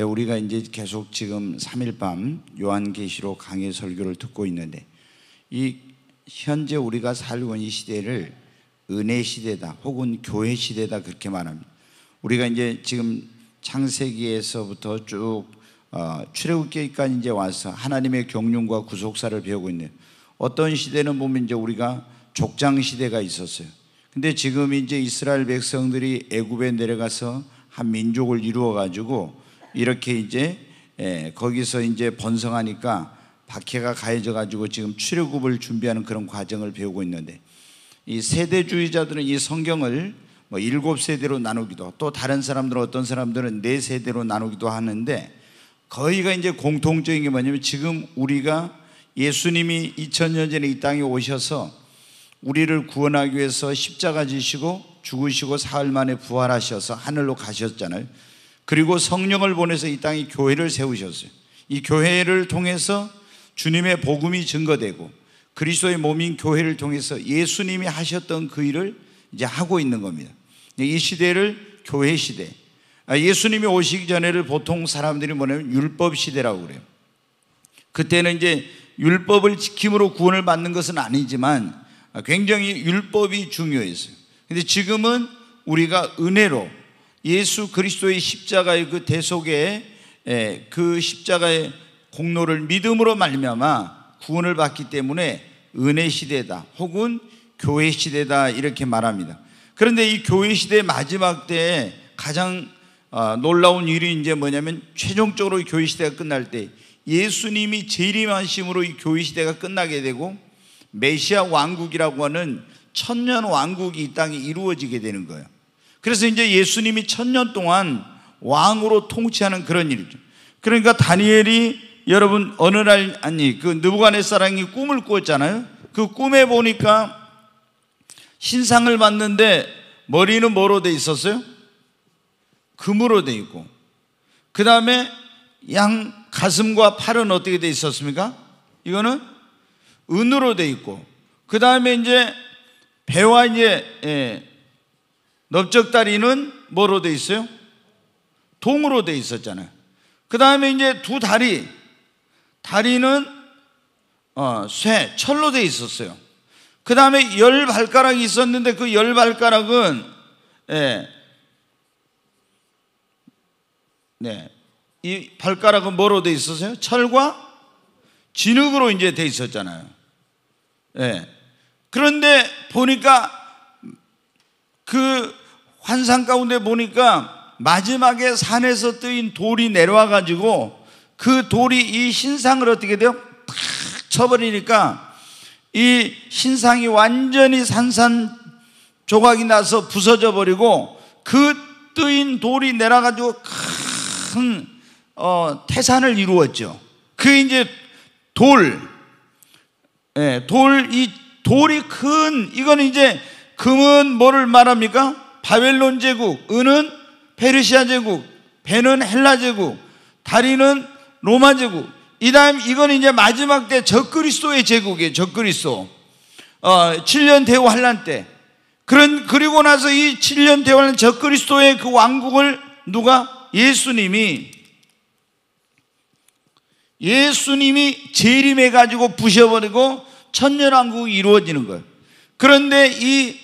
네, 우리가 이제 계속 지금 3일 밤 요한계시록 강의 설교를 듣고 있는데 이 현재 우리가 살고 있는 이 시대를 은혜 시대다 혹은 교회 시대다 그렇게 말합니다. 우리가 이제 지금 창세기에서부터 쭉 어, 출애굽기까지 이제 와서 하나님의 경륜과 구속사를 배우고 있는 어떤 시대는 보면 이제 우리가 족장 시대가 있었어요. 근데 지금 이제 이스라엘 백성들이 애굽에 내려가서 한 민족을 이루어 가지고 이렇게 이제 예, 거기서 이제 번성하니까 박해가 가해져 가지고 지금 출애굽을 준비하는 그런 과정을 배우고 있는데 이 세대주의자들은 이 성경을 뭐 일곱 세대로 나누기도 또 다른 사람들은 어떤 사람들은 네 세대로 나누기도 하는데 거의가 이제 공통적인 게 뭐냐면 지금 우리가 예수님이 2000년 전에 이 땅에 오셔서 우리를 구원하기 위해서 십자가 지시고 죽으시고 사흘 만에 부활하셔서 하늘로 가셨잖아요. 그리고 성령을 보내서 이 땅에 교회를 세우셨어요. 이 교회를 통해서 주님의 복음이 증거되고 그리스도의 몸인 교회를 통해서 예수님이 하셨던 그 일을 이제 하고 있는 겁니다. 이 시대를 교회 시대. 아, 예수님이 오시기 전에를 보통 사람들이 뭐냐면 율법 시대라고 그래요. 그때는 이제 율법을 지킴으로 구원을 받는 것은 아니지만 굉장히 율법이 중요했어요. 근데 지금은 우리가 은혜로 예수 그리스도의 십자가의 그 대속에 그 십자가의 공로를 믿음으로 말미암아 구원을 받기 때문에 은혜 시대다 혹은 교회 시대다 이렇게 말합니다. 그런데 이 교회 시대 마지막 때에 가장 어, 놀라운 일이 이제 뭐냐면 최종적으로 교회 시대가 끝날 때 예수님이 재림하심으로 이 교회 시대가 끝나게 되고 메시아 왕국이라고 하는 천년 왕국이 이 땅에 이루어지게 되는 거예요. 그래서 이제 예수님이 천년 동안 왕으로 통치하는 그런 일이죠. 그러니까 다니엘이 여러분 어느 날 아니 그 느부갓네살이 꿈을 꾸었잖아요. 그 꿈에 보니까 신상을 봤는데 머리는 뭐로 돼 있었어요? 금으로 돼 있고 그 다음에 양 가슴과 팔은 어떻게 돼 있었습니까? 이거는 은으로 돼 있고 그 다음에 이제 배와 이제 예, 넓적다리는 뭐로 돼 있어요? 동으로 돼 있었잖아요. 그 다음에 이제 두 다리 다리는 어, 쇠 철로 돼 있었어요. 그 다음에 열 발가락이 있었는데 그 열 발가락은 예, 네. 이 발가락은 뭐로 돼 있었어요? 철과 진흙으로 이제 돼 있었잖아요. 예. 그런데 보니까 그 환상 가운데 보니까 마지막에 산에서 뜨인 돌이 내려와 가지고 그 돌이 이 신상을 어떻게 돼요? 탁 쳐버리니까 이 신상이 완전히 산산 조각이 나서 부서져 버리고 그 뜨인 돌이 내려가지고 큰 어, 태산을 이루었죠. 그 이제 돌, 예, 돌, 이 돌이 큰, 이거는 이제 금은 뭐를 말합니까? 바벨론 제국, 은은 페르시아 제국, 배는 헬라 제국, 다리는 로마 제국. 이 다음 이건 이제 마지막 때 적그리스도의 제국이에요. 적그리스도. 어, 7년 대후 환란 때. 그런 그리고 나서 이 7년 대후 환란 적그리스도의 그 왕국을 누가 예수님이 예수님이 재림해 가지고 부셔버리고 천년왕국이 이루어지는 거예요. 그런데 이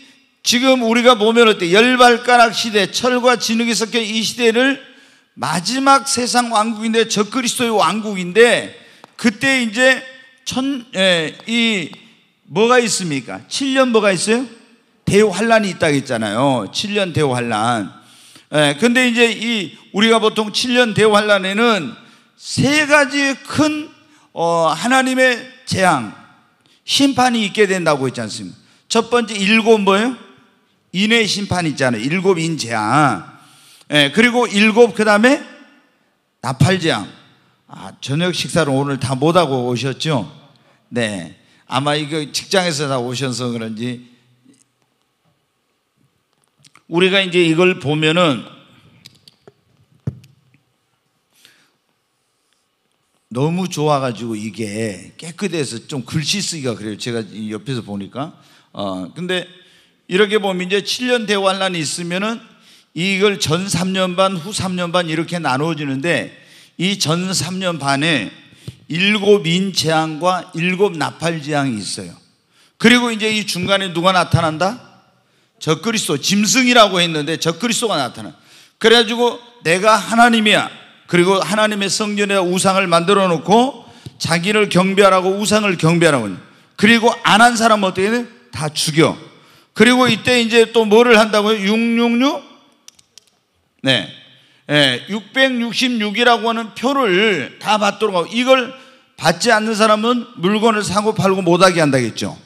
지금 우리가 보면 어때 열발가락 시대 철과 진흙이 섞여 이 시대를 마지막 세상 왕국인데 적그리스도의 왕국인데 그때 이제 천이 예, 뭐가 있습니까? 7년 뭐가 있어요? 대환란이 있다고 했잖아요. 7년 대환란. 예, 근데 이제 이 우리가 보통 7년 대환란에는 세 가지 큰 어, 하나님의 재앙, 심판이 있게 된다고 했지 않습니까? 첫 번째 일곱 뭐예요? 인의 심판 있잖아요. 일곱 인 재앙. 예, 그리고 일곱 그 다음에 나팔 재앙. 아, 저녁 식사를 오늘 다 못하고 오셨죠? 네. 아마 이거 직장에서 다 오셔서 그런지 우리가 이제 이걸 보면은 너무 좋아가지고 이게 깨끗해서 좀 글씨 쓰기가 그래요. 제가 옆에서 보니까. 어, 근데 이렇게 보면 이제 7년 대환란이 있으면은 이걸 전 3년 반, 후 3년 반 이렇게 나누어지는데 이 전 3년 반에 일곱 인 재앙과 일곱 나팔 재앙이 있어요. 그리고 이제 이 중간에 누가 나타난다? 적그리스도, 짐승이라고 했는데 적그리스도가 나타나. 그래가지고 내가 하나님이야. 그리고 하나님의 성전에 우상을 만들어 놓고 자기를 경배하라고 우상을 경배하라고. 그리고 안 한 사람은 어떻게 돼? 다 죽여. 그리고 이때 이제 또 뭐를 한다고요? 666? 네. 예, 666이라고 하는 표를 다 받도록 하고 이걸 받지 않는 사람은 물건을 사고 팔고 못하게 한다겠죠.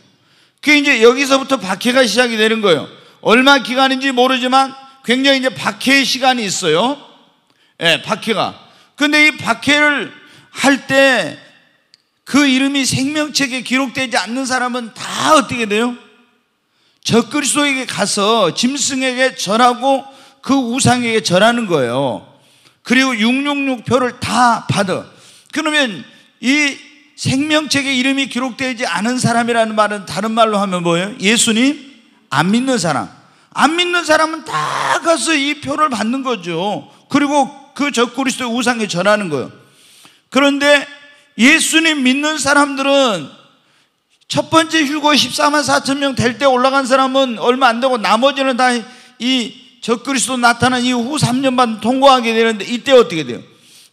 그게 이제 여기서부터 박해가 시작이 되는 거예요. 얼마 기간인지 모르지만 굉장히 이제 박해의 시간이 있어요. 예, 박해가. 근데 이 박해를 할 때 그 이름이 생명책에 기록되지 않는 사람은 다 어떻게 돼요? 적그리스도에게 가서 짐승에게 절하고 그 우상에게 절하는 거예요. 그리고 666 표를 다 받아. 그러면 이 생명책에 이름이 기록되지 않은 사람이라는 말은 다른 말로 하면 뭐예요? 예수님 안 믿는 사람. 안 믿는 사람은 다 가서 이 표를 받는 거죠. 그리고 그 적그리스도의 우상에 절하는 거예요. 그런데 예수님 믿는 사람들은 첫 번째 휴거 14만 4천 명 될 때 올라간 사람은 얼마 안 되고 나머지는 다 이 적그리스도 나타난 이후 3년 반 통과하게 되는데 이때 어떻게 돼요?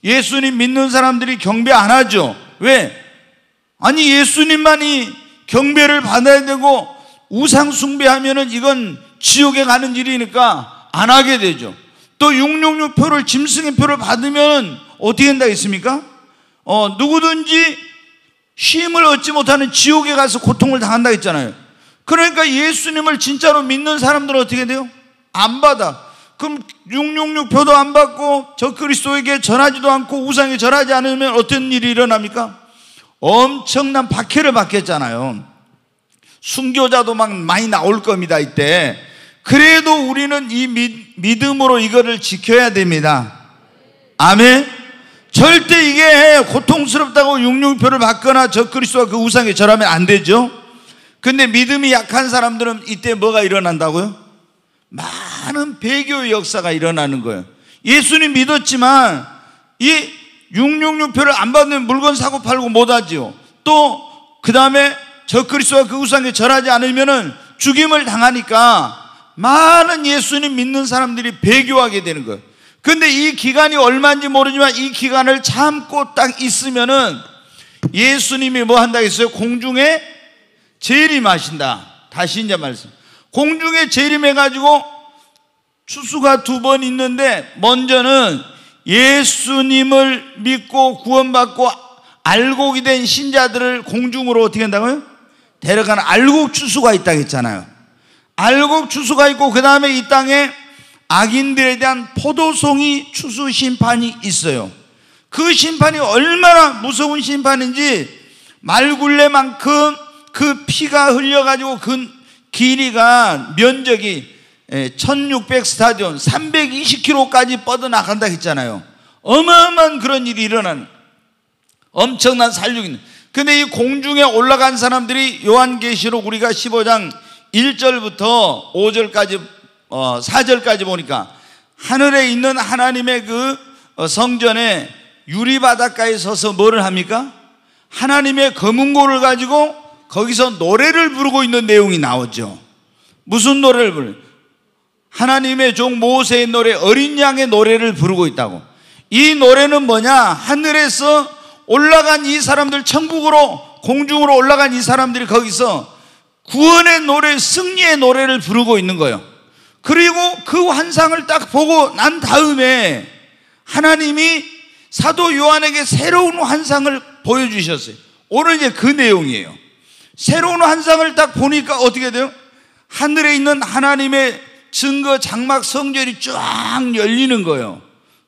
예수님 믿는 사람들이 경배 안 하죠. 왜? 아니 예수님만이 경배를 받아야 되고 우상 숭배하면은 이건 지옥에 가는 일이니까 안 하게 되죠. 또 666표를 짐승의 표를 받으면 어떻게 된다 했습니까? 어, 누구든지 쉼을 얻지 못하는 지옥에 가서 고통을 당한다 했잖아요. 그러니까 예수님을 진짜로 믿는 사람들은 어떻게 돼요? 안 받아. 그럼 666 표도 안 받고 저 그리스도에게 전하지도 않고 우상에 전하지 않으면 어떤 일이 일어납니까? 엄청난 박해를 받겠잖아요. 순교자도 막 많이 나올 겁니다, 이때. 그래도 우리는 이 믿음으로 이거를 지켜야 됩니다. 아멘. 절대 이게 고통스럽다고 육육표를 받거나 저 그리스도와 그 우상에 절하면 안 되죠. 근데 믿음이 약한 사람들은 이때 뭐가 일어난다고요? 많은 배교의 역사가 일어나는 거예요. 예수님 믿었지만 이 666표를 안 받는 물건 사고 팔고 못 하지요. 또 그 다음에 저 그리스도와 그 우상에 절하지 않으면은 죽임을 당하니까 많은 예수님 믿는 사람들이 배교하게 되는 거예요. 근데 이 기간이 얼마인지 모르지만 이 기간을 참고 딱 있으면은 예수님이 뭐 한다 했어요? 공중에 재림하신다. 다시 이제 말씀. 공중에 재림해가지고 추수가 두 번 있는데 먼저는 예수님을 믿고 구원받고 알곡이 된 신자들을 공중으로 어떻게 한다고요? 데려가는 알곡 추수가 있다고 했잖아요. 알곡 추수가 있고 그 다음에 이 땅에 악인들에 대한 포도송이 추수 심판이 있어요. 그 심판이 얼마나 무서운 심판인지 말굴레만큼 그 피가 흘려가지고 그 길이가 면적이 1600 스타디온 320km까지 뻗어나간다 했잖아요. 어마어마한 그런 일이 일어나는 엄청난 살육인. 근데 이 공중에 올라간 사람들이 요한계시록 우리가 15장 1절부터 5절까지 어, 4절까지 보니까 하늘에 있는 하나님의 그 어, 성전에 유리 바닷가에 서서 뭐를 합니까? 하나님의 검은고를 가지고 거기서 노래를 부르고 있는 내용이 나오죠. 무슨 노래를 부르? 하나님의 종 모세의 노래, 어린 양의 노래를 부르고 있다고. 이 노래는 뭐냐? 하늘에서 올라간 이 사람들, 천국으로, 공중으로 올라간 이 사람들이 거기서 구원의 노래, 승리의 노래를 부르고 있는 거예요. 그리고 그 환상을 딱 보고 난 다음에 하나님이 사도 요한에게 새로운 환상을 보여주셨어요. 오늘 이제 그 내용이에요. 새로운 환상을 딱 보니까 어떻게 돼요? 하늘에 있는 하나님의 증거 장막 성전이 쫙 열리는 거예요.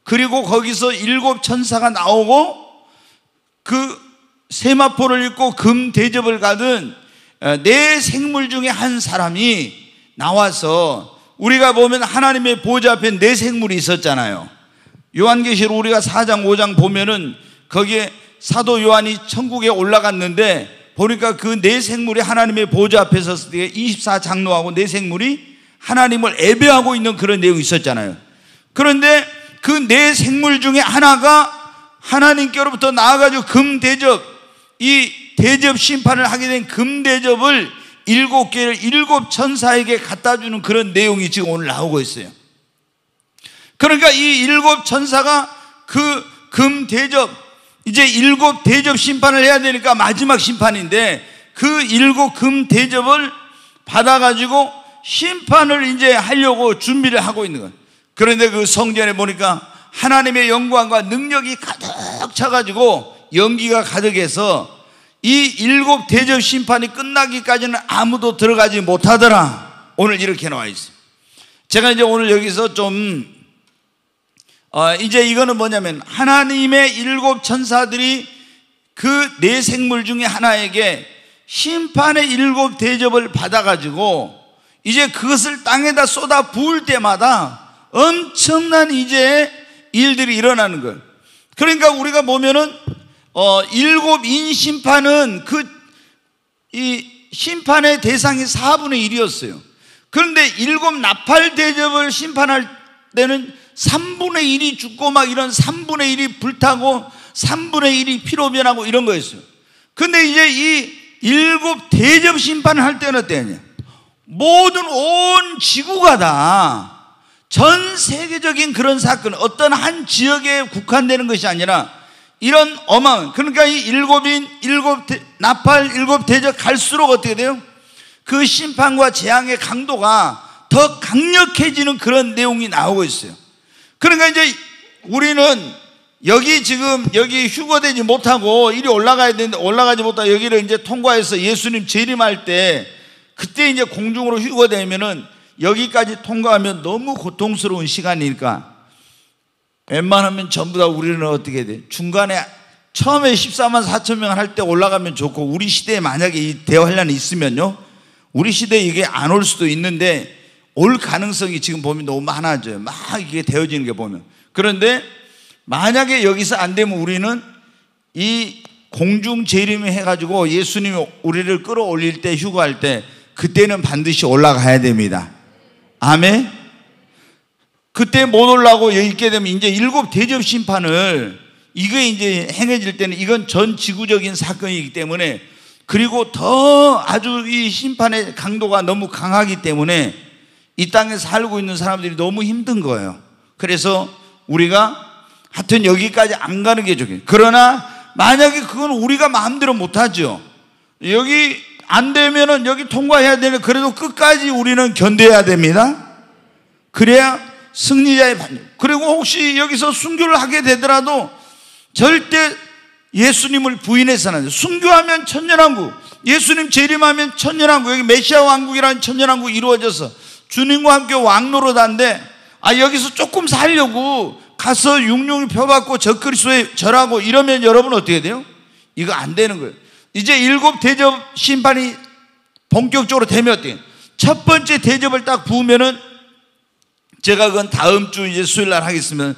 그리고 거기서 일곱 천사가 나오고 그 세마포를 입고 금 대접을 가든 네 생물 중에 한 사람이 나와서 우리가 보면 하나님의 보좌 앞에 네 생물이 있었잖아요. 요한계시록 우리가 4장, 5장 보면은 거기에 사도 요한이 천국에 올라갔는데 보니까 그 네 생물이 하나님의 보좌 앞에 섰을 때 24장로하고 네 생물이 하나님을 애배하고 있는 그런 내용이 있었잖아요. 그런데 그 네 생물 중에 하나가 하나님께로부터 나와가지고 금대접, 이 대접 심판을 하게 된 금대접을 일곱 개를 일곱 천사에게 갖다 주는 그런 내용이 지금 오늘 나오고 있어요. 그러니까 이 일곱 천사가 그 금 대접, 이제 일곱 대접 심판을 해야 되니까 마지막 심판인데 그 일곱 금 대접을 받아 가지고 심판을 이제 하려고 준비를 하고 있는 거예요. 그런데 그 성전에 보니까 하나님의 영광과 능력이 가득 차 가지고 연기가 가득해서 이 일곱 대접 심판이 끝나기까지는 아무도 들어가지 못하더라. 오늘 이렇게 나와 있어요. 제가 이제 오늘 여기서 좀, 어, 이제 이거는 뭐냐면 하나님의 일곱 천사들이 그 네 생물 중에 하나에게 심판의 일곱 대접을 받아가지고 이제 그것을 땅에다 쏟아 부을 때마다 엄청난 이제 일들이 일어나는 거예요. 그러니까 우리가 보면은 어, 일곱 인 심판은 그 이 심판의 대상이 4분의 1이었어요. 그런데 일곱 나팔 대접을 심판할 때는 3분의 1이 죽고 막 이런 3분의 1이 불타고 3분의 1이 피로 변하고 이런 거였어요. 근데 이제 이 일곱 대접 심판을 할 때는 어때냐? 모든 온 지구가 다 전 세계적인 그런 사건, 어떤 한 지역에 국한되는 것이 아니라 이런 어마운, 그러니까 이 일곱인, 일곱, 대, 나팔, 일곱 대적 갈수록 어떻게 돼요? 그 심판과 재앙의 강도가 더 강력해지는 그런 내용이 나오고 있어요. 그러니까 이제 우리는 여기 지금 여기 휴거되지 못하고 이리 올라가야 되는데 올라가지 못하고 여기를 이제 통과해서 예수님 재림할 때 그때 이제 공중으로 휴거되면은 여기까지 통과하면 너무 고통스러운 시간이니까 웬만하면 전부 다 우리는 어떻게 돼? 중간에 처음에 14만 4천 명 할 때 올라가면 좋고 우리 시대에 만약에 이 대환란이 있으면요. 우리 시대에 이게 안 올 수도 있는데 올 가능성이 지금 보면 너무 많아져요. 막 이게 되어지는 게 보면. 그런데 만약에 여기서 안 되면 우리는 이 공중 재림을 해가지고 예수님이 우리를 끌어올릴 때 휴거할 때 그때는 반드시 올라가야 됩니다. 아멘. 그때 못 올라고 여기 있게 되면 이제 일곱 대접 심판을 이게 이제 행해질 때는 이건 전 지구적인 사건이기 때문에 그리고 더 아주 이 심판의 강도가 너무 강하기 때문에 이 땅에 살고 있는 사람들이 너무 힘든 거예요. 그래서 우리가 하여튼 여기까지 안 가는 게 좋겠어요. 그러나 만약에 그건 우리가 마음대로 못하죠. 여기 안 되면은 여기 통과해야 되는 그래도 끝까지 우리는 견뎌야 됩니다. 그래야 승리자의 반영. 그리고 혹시 여기서 순교를 하게 되더라도 절대 예수님을 부인해서는. 순교하면 천년왕국. 예수님 재림하면 천년왕국. 여기 메시아 왕국이라는 천년왕국이 이루어져서 주님과 함께 왕노릇한데 아 여기서 조금 살려고 가서 육룡이 펴받고 적그리스도에 절하고 이러면 여러분 어떻게 돼요? 이거 안 되는 거예요. 이제 일곱 대접 심판이 본격적으로 되면 어때요? 첫 번째 대접을 딱 부으면은 제가 그건 다음 주 이제 수요일 날 하겠으면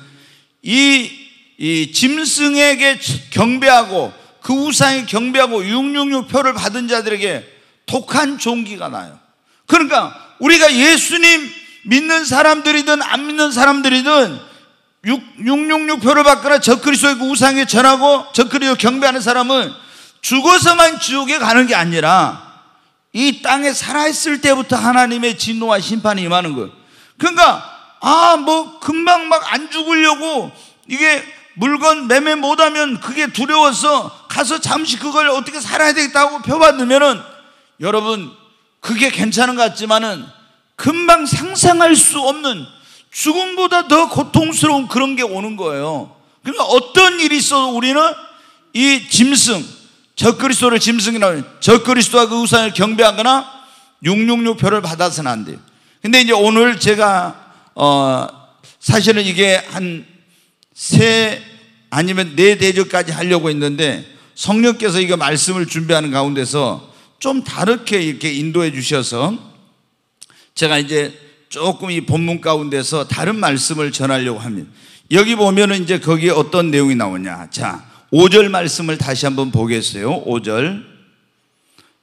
이, 이 짐승에게 경배하고 그 우상에 경배하고 666 표를 받은 자들에게 독한 종기가 나요. 그러니까 우리가 예수님 믿는 사람들이든 안 믿는 사람들이든 666 표를 받거나 적그리스도의 그 우상에 전하고 적그리스도 경배하는 사람은 죽어서만 지옥에 가는 게 아니라 이 땅에 살아있을 때부터 하나님의 진노와 심판이 임하는 거예요. 그러니까 아, 뭐 금방 막 안 죽으려고 이게 물건 매매 못하면 그게 두려워서 가서 잠시 그걸 어떻게 살아야 되겠다고 표받으면은 여러분 그게 괜찮은 것 같지만은 금방 상상할 수 없는 죽음보다 더 고통스러운 그런 게 오는 거예요. 그러니까 어떤 일이 있어도 우리는 이 짐승, 적그리스도를 짐승이라고 적그리스도와 그 우상을 경배하거나 666표를 받아서는 안 돼요. 근데 이제 오늘 제가 어 사실은 이게 한 세 아니면 네 대접까지 하려고 했는데 성령께서 이거 말씀을 준비하는 가운데서 좀 다르게 이렇게 인도해 주셔서 제가 이제 조금 이 본문 가운데서 다른 말씀을 전하려고 합니다. 여기 보면은 이제 거기에 어떤 내용이 나오냐. 자, 5절 말씀을 다시 한번 보겠어요. 5절.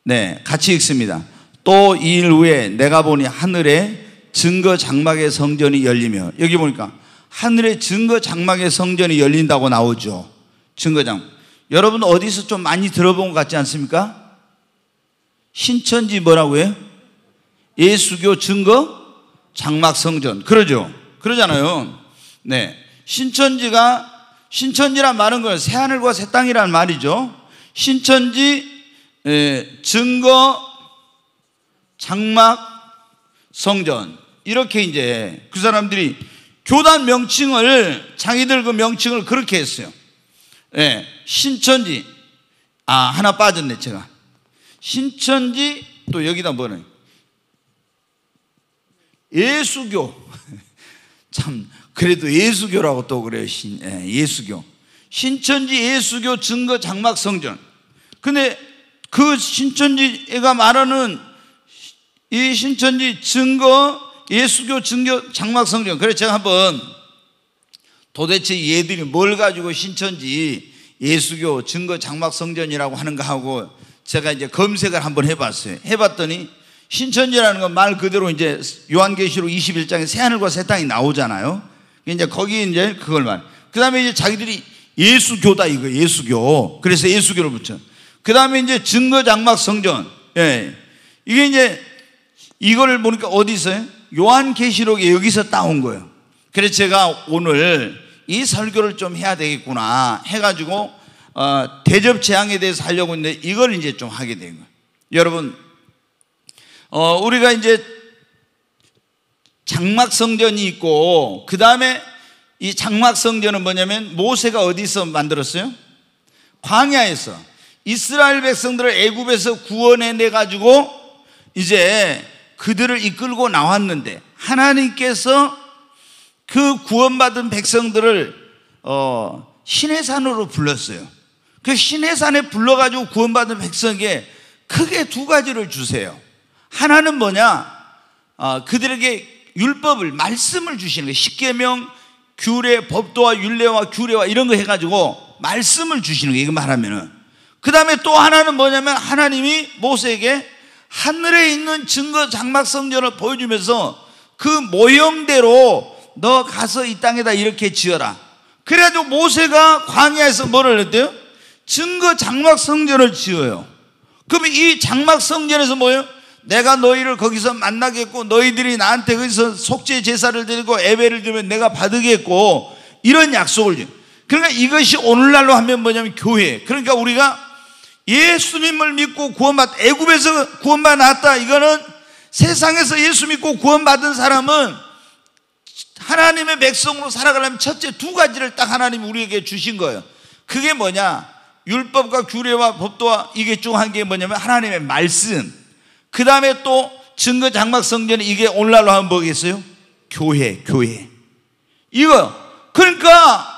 네, 같이 읽습니다. 또 이 일 후에 내가 보니 하늘에 증거 장막의 성전이 열리며 여기 보니까 하늘의 증거 장막의 성전이 열린다고 나오죠. 증거 장. 여러분 어디서 좀 많이 들어본 것 같지 않습니까? 신천지 뭐라고요? 예수교 증거 장막 성전. 그러죠. 그러잖아요. 네. 신천지가 신천지란 말은 거예요. 새 하늘과 새 땅이란 말이죠. 신천지 에, 증거 장막 성전. 이렇게 이제 그 사람들이 교단 명칭을 자기들 그 명칭을 그렇게 했어요. 예, 신천지. 아 하나 빠졌네 제가. 신천지 또 여기다 뭐는 예수교. 참 그래도 예수교라고 또 그래요 신, 예, 예수교. 신천지 예수교 증거 장막 성전. 근데 그 신천지가 말하는 이 신천지 증거 예수교 증거 장막 성전 그래 제가 한번 도대체 얘들이 뭘 가지고 신천지 예수교 증거 장막 성전이라고 하는가 하고 제가 이제 검색을 한번 해봤어요. 해봤더니 신천지라는 건 말 그대로 이제 요한계시록 21장에 새 하늘과 새 땅이 나오잖아요. 이제 거기 이제 그걸 말. 그 다음에 이제 자기들이 예수교다 이거 예수교. 그래서 예수교를 붙여. 그 다음에 이제 증거 장막 성전. 예. 이게 이제 이거를 보니까 어디 있어요? 요한계시록에 여기서 따온 거예요. 그래서 제가 오늘 이 설교를 좀 해야 되겠구나 해가지고 어, 대접 재앙에 대해서 하려고 했는데 이걸 이제 좀 하게 된 거예요. 여러분, 어, 우리가 이제 장막 성전이 있고 그 다음에 이 장막 성전은 뭐냐면 모세가 어디서 만들었어요? 광야에서 이스라엘 백성들을 애굽에서 구원해 내 가지고 이제 그들을 이끌고 나왔는데 하나님께서 그 구원받은 백성들을 어, 신의 산으로 불렀어요. 그 신의 산에 불러가지고 구원받은 백성에게 크게 두 가지를 주세요. 하나는 뭐냐? 어, 그들에게 율법을 말씀을 주시는 거예요. 십계명, 규례, 법도와 율례와 규례와 이런 거 해가지고 말씀을 주시는 거예요. 이거 말하면은. 그 다음에 또 하나는 뭐냐면 하나님이 모세에게 하늘에 있는 증거 장막 성전을 보여주면서 그 모형대로 너 가서 이 땅에다 이렇게 지어라. 그래가지고 모세가 광야에서 뭐를 했대요? 증거 장막 성전을 지어요. 그러면 이 장막 성전에서 뭐예요? 내가 너희를 거기서 만나겠고 너희들이 나한테 거기서 속죄 제사를 드리고 예배를 드리면 내가 받으겠고 이런 약속을 줘. 그러니까 이것이 오늘날로 하면 뭐냐면 교회. 그러니까 우리가 예수님을 믿고 구원받 애굽에서 구원받았다. 이거는 세상에서 예수 믿고 구원받은 사람은 하나님의 백성으로 살아가려면 첫째 두 가지를 딱 하나님이 우리에게 주신 거예요. 그게 뭐냐? 율법과 규례와 법도와 이게 중한 게 뭐냐면 하나님의 말씀. 그 다음에 또 증거 장막 성전이 이게 오늘날로 하면 뭐겠어요? 교회, 교회. 이거. 그러니까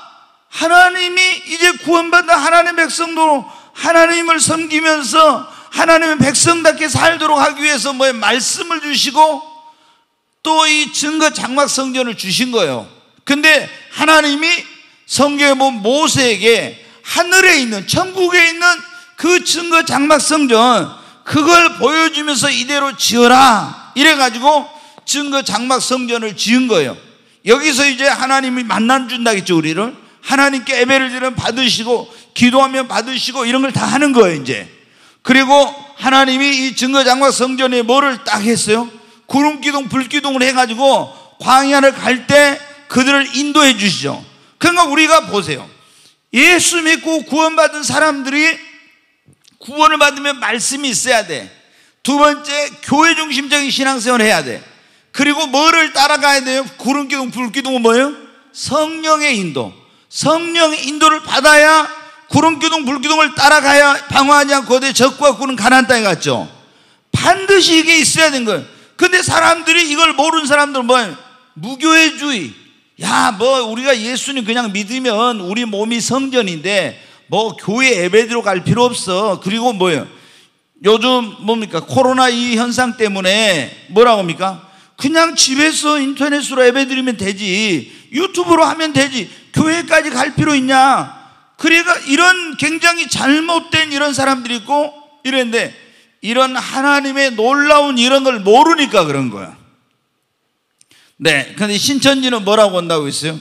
하나님이 이제 구원받은 하나님의 백성도 하나님을 섬기면서 하나님의 백성답게 살도록 하기 위해서 뭐에 말씀을 주시고 또 이 증거 장막 성전을 주신 거예요. 근데 하나님이 성경에 보면 모세에게 하늘에 있는 천국에 있는 그 증거 장막 성전 그걸 보여주면서 이대로 지어라 이래 가지고 증거 장막 성전을 지은 거예요. 여기서 이제 하나님이 만난 준다겠죠 우리를 하나님께 예배를 드리면 받으시고 기도하면 받으시고 이런 걸 다 하는 거예요 이제 그리고 하나님이 이 증거 장막 성전에 뭐를 딱 했어요? 구름 기둥 불 기둥을 해가지고 광야를 갈 때 그들을 인도해 주시죠. 그러니까 우리가 보세요. 예수 믿고 구원받은 사람들이 구원을 받으면 말씀이 있어야 돼. 두 번째, 교회 중심적인 신앙생활을 해야 돼. 그리고 뭐를 따라가야 돼요? 구름기둥, 불기둥은 뭐예요? 성령의 인도. 성령의 인도를 받아야 구름 기둥, 불기둥을 따라가야 방어하지 않고 어디 적과 꾸는 가난 땅에 갔죠. 반드시 이게 있어야 되는 거예요. 근데 사람들이 이걸 모르는 사람들은 뭐예요? 무교회주의. 야, 뭐, 우리가 예수님 그냥 믿으면 우리 몸이 성전인데, 뭐, 교회 예배드로 갈 필요 없어. 그리고 뭐예요? 요즘 뭡니까? 코로나 이 현상 때문에 뭐라고 합니까? 그냥 집에서 인터넷으로 예배 드리면 되지. 유튜브로 하면 되지. 교회까지 갈 필요 있냐? 그러니까 이런 굉장히 잘못된 이런 사람들이 있고 이랬는데 이런 하나님의 놀라운 이런 걸 모르니까 그런 거야. 네. 근데 신천지는 뭐라고 한다고 했어요?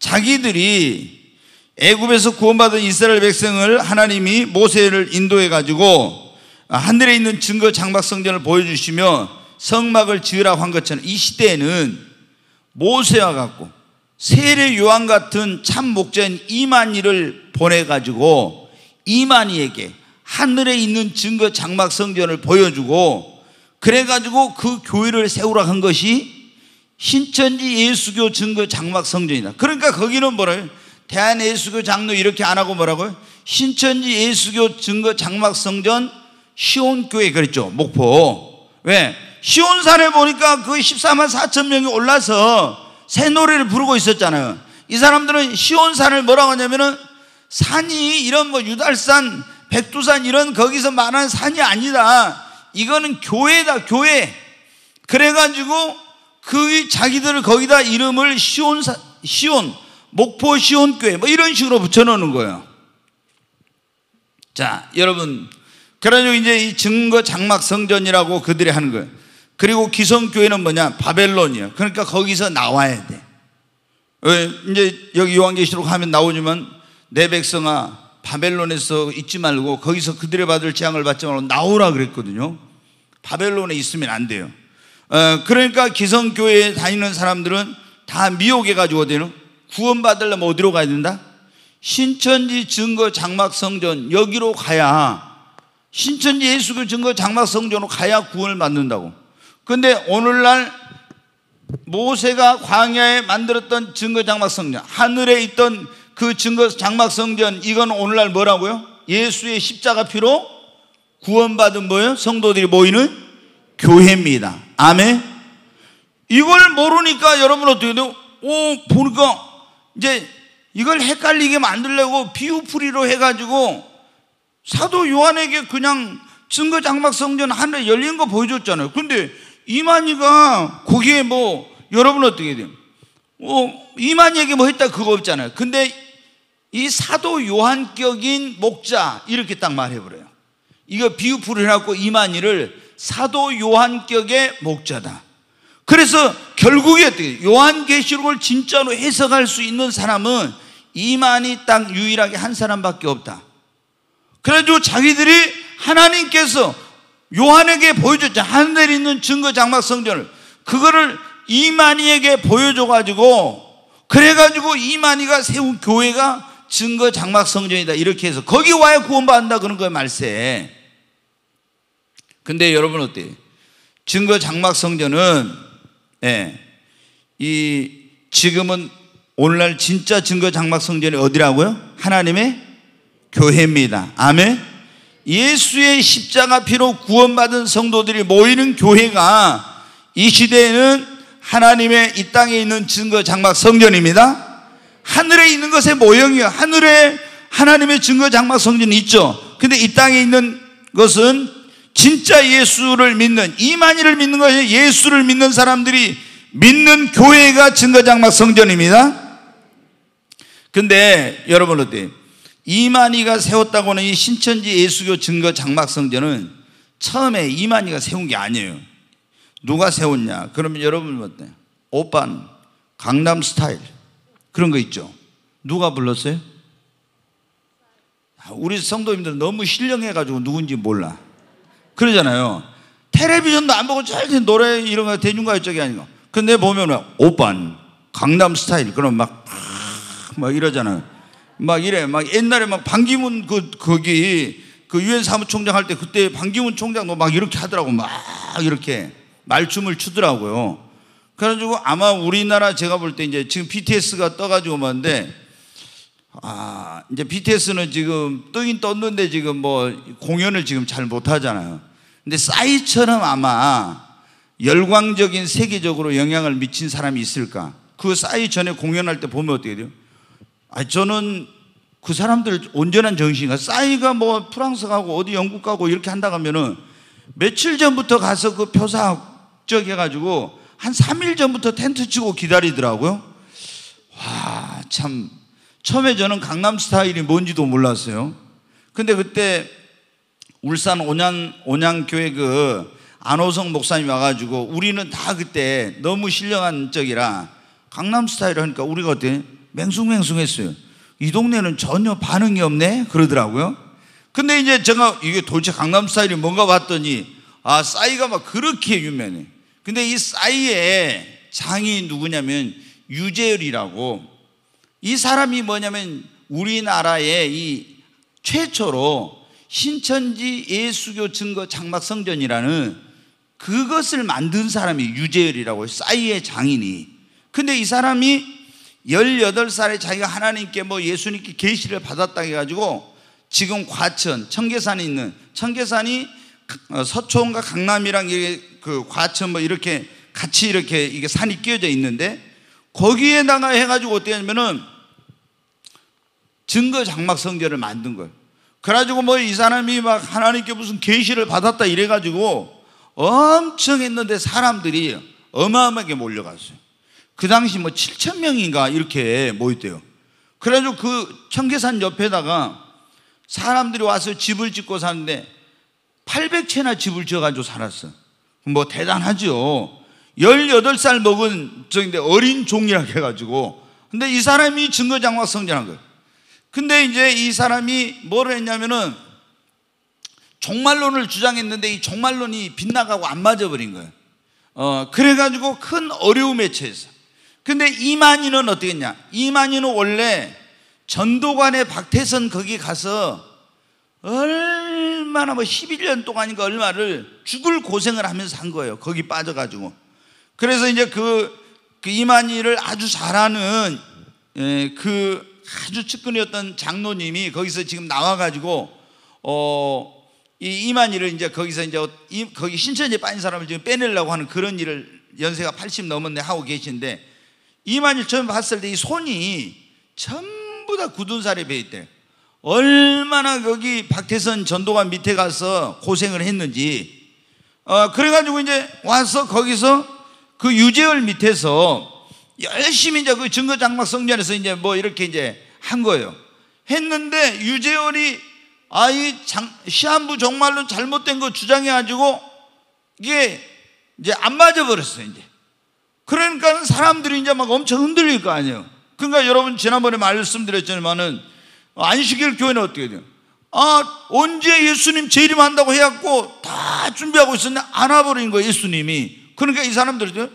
자기들이 애굽에서 구원받은 이스라엘 백성을 하나님이 모세를 인도해 가지고 하늘에 있는 증거 장막 성전을 보여주시며 성막을 지으라고 한 것처럼 이 시대에는 모세와 같고 세례 요한 같은 참 목자인 이만희를 보내 가지고 이만희에게 하늘에 있는 증거 장막 성전을 보여주고 그래 가지고 그 교회를 세우라 한 것이 신천지 예수교 증거 장막 성전이다. 그러니까 거기는 뭐래요? 대한 예수교 장로 이렇게 안 하고 뭐라고요? 신천지 예수교 증거 장막 성전 시온교회 그랬죠. 목포. 왜? 시온산에 보니까 그 14만 4천 명이 올라서 새 노래를 부르고 있었잖아요. 이 사람들은 시온산을 뭐라고 하냐면은 산이 이런 뭐 유달산, 백두산 이런 거기서 말하는 산이 아니다. 이거는 교회다, 교회. 그래가지고 그 자기들 거기다 이름을 시온, 시온, 목포 시온교회 뭐 이런 식으로 붙여놓는 거예요. 자, 여러분. 그래가지고 이제 이 증거 장막 성전이라고 그들이 하는 거예요. 그리고 기성교회는 뭐냐? 바벨론이에요. 그러니까 거기서 나와야 돼. 왜? 이제 여기 요한계시록 하면 나오지만 내 백성아 바벨론에서 있지 말고 거기서 그들의 받을 재앙을 받지 말고 나오라 그랬거든요. 바벨론에 있으면 안 돼요. 어, 그러니까 기성교회에 다니는 사람들은 다 미혹해 가지고 되는 구원 받으려면 어디로 가야 된다? 신천지 증거 장막 성전 여기로 가야 신천지 예수교 증거 장막 성전으로 가야 구원을 받는다고. 근데 오늘날 모세가 광야에 만들었던 증거 장막 성전, 하늘에 있던 그 증거 장막 성전, 이건 오늘날 뭐라고요? 예수의 십자가 피로 구원받은 뭐예요? 성도들이 모이는 교회입니다. 아멘. 이걸 모르니까 여러분 어떻게 돼요? 오, 보니까 이제 이걸 헷갈리게 만들려고 비유풀이로 해가지고 사도 요한에게 그냥 증거 장막 성전 하늘에 열린 거 보여줬잖아요. 근데 이만희가 거기에 뭐 여러분 어떻게 돼요? 어, 이만희에게 뭐 했다 그거 없잖아요. 근데 이 사도 요한격인 목자 이렇게 딱 말해버려요. 이거 비유풀을 해갖고 이만희를 사도 요한격의 목자다. 그래서 결국에 어떻게 요한계시록을 진짜로 해석할 수 있는 사람은 이만희 딱 유일하게 한 사람밖에 없다. 그래가지고 자기들이 하나님께서 요한에게 보여줬죠. 하늘에 있는 증거 장막 성전을. 그거를 이만희에게 보여줘가지고, 그래가지고 이만희가 세운 교회가 증거 장막 성전이다. 이렇게 해서 거기 와야 구원받는다. 그런 거예요, 말세. 근데 여러분 어때요? 증거 장막 성전은, 예, 이, 지금은 오늘날 진짜 증거 장막 성전이 어디라고요? 하나님의 교회입니다. 아멘. 예수의 십자가 피로 구원받은 성도들이 모이는 교회가 이 시대에는 하나님의 이 땅에 있는 증거 장막 성전입니다. 하늘에 있는 것의 모형이요. 하늘에 하나님의 증거 장막 성전이 있죠. 근데 이 땅에 있는 것은 진짜 예수를 믿는 이만희를 믿는 것이 예수를 믿는 사람들이 믿는 교회가 증거 장막 성전입니다. 근데 여러분 어때요? 이만희가 세웠다고는 이 신천지 예수교 증거 장막 성전은 처음에 이만희가 세운 게 아니에요. 누가 세웠냐? 그러면 여러분 어때요? 오빤, 강남 스타일 그런 거 있죠. 누가 불렀어요? 우리 성도님들 너무 신령해가지고 누군지 몰라. 그러잖아요. 텔레비전도 안 보고 절대 노래 이런 거 대중가요 쪽이 아니고. 근데 보면 오빤, 강남 스타일 그럼 막, 막 이러잖아요. 막 이래 막 옛날에 막 반기문 그 거기 그 유엔 사무총장 할 때 그때 반기문 총장도 막 이렇게 하더라고 막 이렇게 말춤을 추더라고요. 그래가지고 아마 우리나라 제가 볼 때 이제 지금 BTS가 떠가지고 왔는데 아 이제 BTS는 지금 뜨긴 떴는데 지금 뭐 공연을 지금 잘 못하잖아요. 근데 싸이처럼 아마 열광적인 세계적으로 영향을 미친 사람이 있을까? 그 싸이 전에 공연할 때 보면 어떻게 돼요? 아, 저는 그 사람들 온전한 정신인가? 싸이가 뭐 프랑스 가고 어디 영국 가고 이렇게 한다 하면은 며칠 전부터 가서 그 표사 적 해가지고 한 3일 전부터 텐트 치고 기다리더라고요. 와, 참. 처음에 저는 강남 스타일이 뭔지도 몰랐어요. 근데 그때 울산 온양, 온양교회 그 안호성 목사님 와가지고 우리는 다 그때 너무 신령한 적이라 강남 스타일 하니까 우리가 어때? 맹숭맹숭했어요. 이 동네는 전혀 반응이 없네? 그러더라고요. 근데 이제 제가 이게 도대체 강남 스타일이 뭔가 봤더니 아, 싸이가 막 그렇게 유명해. 근데 이 싸이의 장이 누구냐면 유재열이라고 이 사람이 뭐냐면 우리나라의 이 최초로 신천지 예수교 증거 장막 성전이라는 그것을 만든 사람이 유재열이라고 싸이의 장인이. 근데 이 사람이 18살에 자기가 하나님께 뭐 예수님께 계시를 받았다 해가지고 지금 과천, 청계산에 있는 청계산이 어, 서초원과 강남이랑 그 과천 뭐 이렇게 같이 이렇게 이게 산이 끼어져 있는데 거기에다가 해가지고 어떻게 하냐면은 증거 장막 성전을 만든 거예요. 그래가지고 뭐 이 사람이 막 하나님께 무슨 계시를 받았다 이래가지고 엄청 했는데 사람들이 어마어마하게 몰려갔어요. 그 당시 뭐 7천 명인가 이렇게 모였대요. 그래가지고 그 청계산 옆에다가 사람들이 와서 집을 짓고 사는데 800채나 집을 지어가지고 살았어. 뭐 대단하죠. 18살 먹은 저인데 어린 종이라고 해가지고. 근데 이 사람이 증거장막 성전한 거예요. 근데 이제 이 사람이 뭐를 했냐면은 종말론을 주장했는데 이 종말론이 빗나가고 안 맞아버린 거예요. 어, 그래가지고 큰 어려움에 처했어. 근데 이만희는 어떻게 했냐? 이만희는 원래 전도관의 박태선 거기 가서 얼마나 뭐 11년 동안인가 얼마를 죽을 고생을 하면서 한 거예요. 거기 빠져가지고. 그래서 이제 그, 그 이만희를 아주 잘하는 예, 그 아주 측근이었던 장로님이 거기서 지금 나와가지고 어, 이 이만희를 이제 거기서 이제 이, 거기 신천지에 빠진 사람을 지금 빼내려고 하는 그런 일을 연세가 80 넘었네 하고 계신데 이만희 처음 봤을 때 이 손이 전부 다 굳은 살이 배 있대. 얼마나 거기 박태선 전도관 밑에 가서 고생을 했는지. 어, 그래가지고 이제 와서 거기서 그 유재열 밑에서 열심히 이제 그 증거장막 성전에서 이제 뭐 이렇게 이제 한 거예요. 했는데 유재열이 아이 시한부 정말로 잘못된 거 주장해가지고 이게 이제 안 맞아버렸어요, 이제. 그러니까 사람들이 이제 막 엄청 흔들릴 거 아니에요. 그러니까 여러분 지난번에 말씀드렸지만은 안식일 교회는 어떻게 돼요? 아, 언제 예수님 재림 한다고 해갖고 다 준비하고 있었는데 안 와버린 거예요, 예수님이. 그러니까 이 사람들이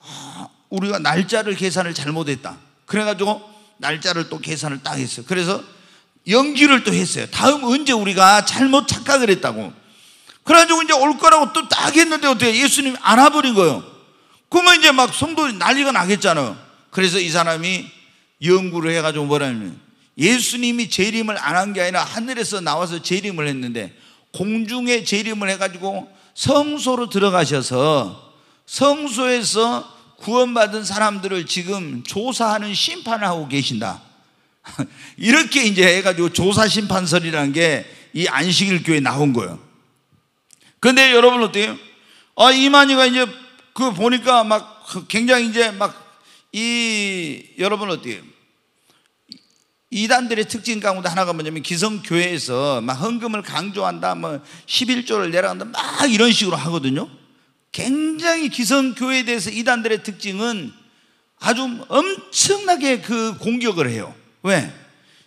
아, 우리가 날짜를 계산을 잘못했다. 그래가지고 날짜를 또 계산을 딱 했어요. 그래서 연기를 또 했어요. 다음 언제 우리가 잘못 착각을 했다고. 그래가지고 이제 올 거라고 또 딱 했는데 어떻게 예수님이 안 와버린 거예요. 그러면 이제 막 성도들이 난리가 나겠잖아요. 그래서 이 사람이 연구를 해가지고 뭐라면 예수님이 재림을 안 한 게 아니라 하늘에서 나와서 재림을 했는데 공중에 재림을 해가지고 성소로 들어가셔서 성소에서 구원받은 사람들을 지금 조사하는 심판을 하고 계신다. 이렇게 이제 해가지고 조사 심판설이라는 게 이 안식일 교회에 나온 거예요. 근데 여러분 어때요? 아, 이만희가 이제 그 보니까 막 굉장히 이제 막 이 여러분 어때요? 이단들의 특징 가운데 하나가 뭐냐면 기성교회에서 막 헌금을 강조한다, 뭐 11조를 내려간다, 막 이런 식으로 하거든요. 굉장히 기성교회에 대해서 이단들의 특징은 아주 엄청나게 그 공격을 해요. 왜?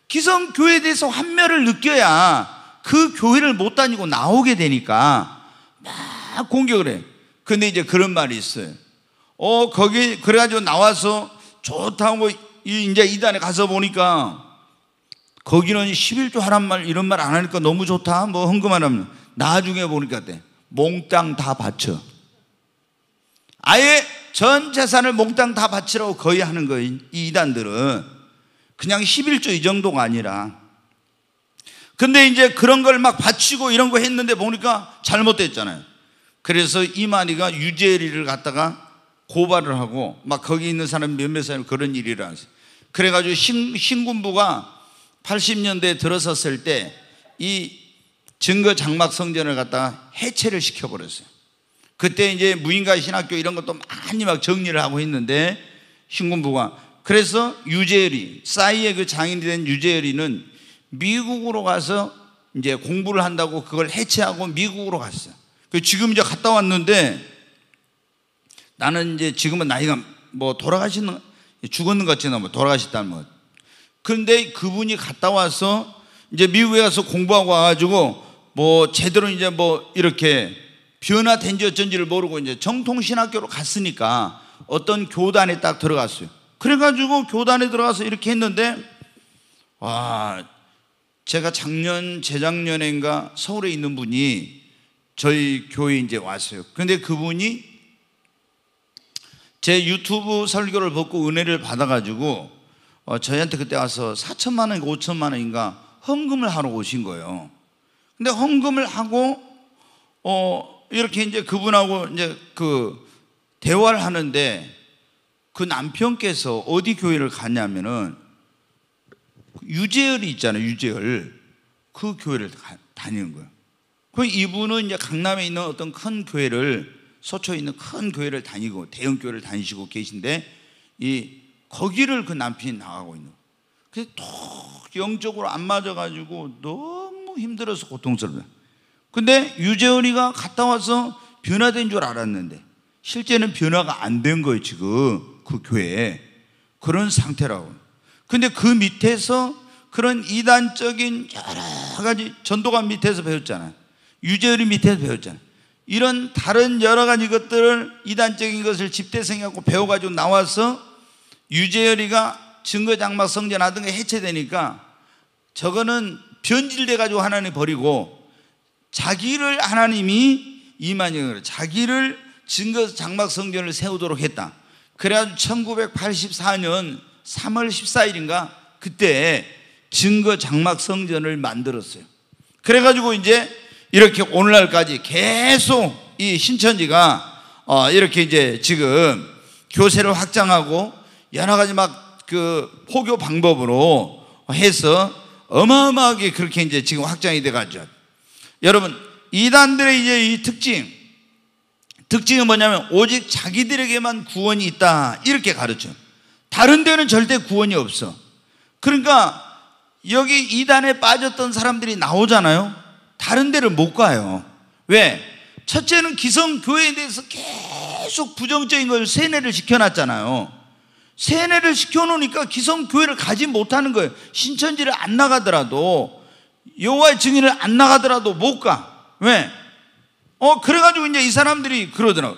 기성교회에 대해서 환멸을 느껴야 그 교회를 못 다니고 나오게 되니까 막 공격을 해. 근데 이제 그런 말이 있어요. 어, 거기, 그래가지고 나와서 좋다고 이제 이단에 가서 보니까 거기는 11조 하란 말 이런 말 안 하니까 너무 좋다? 뭐 헌금만 하면 나중에 보니까 때 몽땅 다 바쳐. 아예 전 재산을 몽땅 다 바치라고 거의 하는 거예요 이 이단들은. 그냥 11조 이 정도가 아니라. 근데 이제 그런 걸 막 바치고 이런 거 했는데 보니까 잘못됐잖아요 그래서 이만희가 유재리를 갖다가 고발을 하고 막 거기 있는 사람 몇몇 사람이 그런 하어요 그래가지고 신, 신군부가 80년대에 들어섰을 때 이 증거 장막 성전을 갖다가 해체를 시켜버렸어요. 그때 이제 무인가 신학교 이런 것도 많이 막 정리를 하고 있는데 신군부가 그래서 유재열이 싸이의 그 장인이 된 유재열이는 미국으로 가서 이제 공부를 한다고 그걸 해체하고 미국으로 갔어요. 그 지금 이제 갔다 왔는데 나는 이제 지금은 나이가 뭐 돌아가시는 죽었는 것 같지는 뭐 돌아가셨다는 뭐. 그런데 그분이 갔다 와서 이제 미국에 가서 공부하고 와가지고 뭐 제대로 이제 뭐 이렇게 변화된지 어쩐지를 모르고 이제 정통신학교로 갔으니까 어떤 교단에 딱 들어갔어요. 그래가지고 교단에 들어가서 이렇게 했는데 와 제가 작년 재작년인가 서울에 있는 분이 저희 교회 이제 왔어요. 근데 그분이 제 유튜브 설교를 듣고 은혜를 받아가지고 어, 저희한테 그때 와서 4천만 원인가 5천만 원인가 헌금을 하러 오신 거예요. 근데 헌금을 하고 어 이렇게 이제 그분하고 이제 그 대화를 하는데 그 남편께서 어디 교회를 갔냐면은 유재열이 있잖아요. 유재열 그 교회를 다니는 거예요. 그 이분은 이제 강남에 있는 어떤 큰 교회를 서초에 있는 큰 교회를 다니고 대형 교회를 다니시고 계신데 이 거기를 그 남편이 나가고 있는. 그래서 톡 영적으로 안 맞아가지고 너무 힘들어서 고통스러워요. 근데 유재원이가 갔다 와서 변화된 줄 알았는데 실제는 변화가 안 된 거예요 지금 그 교회에 그런 상태라고. 근데 그 밑에서 그런 이단적인 여러 가지 전도관 밑에서 배웠잖아요. 유재열이 밑에서 배웠잖아요. 이런 다른 여러 가지 것들을 이단적인 것을 집대생하고 배워가지고 나와서 유재열이가 증거장막 성전하던 게 해체되니까 저거는 변질돼 가지고 하나님 버리고 자기를 하나님이 이만영을 자기를 증거 장막 성전을 세우도록 했다. 그래가지고 1984년 3월 14일인가 그때 증거 장막 성전을 만들었어요. 그래가지고 이제 이렇게 오늘날까지 계속 이 신천지가 어 이렇게 이제 지금 교세를 확장하고 여러 가지 막 그 포교 방법으로 해서 어마어마하게 그렇게 이제 지금 확장이 돼 가죠. 여러분 이단들의 이제 이 특징 특징은 뭐냐면 오직 자기들에게만 구원이 있다 이렇게 가르쳐. 다른 데는 절대 구원이 없어. 그러니까 여기 이단에 빠졌던 사람들이 나오잖아요. 다른 데를 못 가요. 왜? 첫째는 기성 교회에 대해서 계속 부정적인 걸 세뇌를 시켜놨잖아요. 세뇌를 시켜놓으니까 기성 교회를 가지 못하는 거예요. 신천지를 안 나가더라도 여호와의 증인을 안 나가더라도 못 가. 왜? 어 그래가지고 이제 이 사람들이 그러더라고.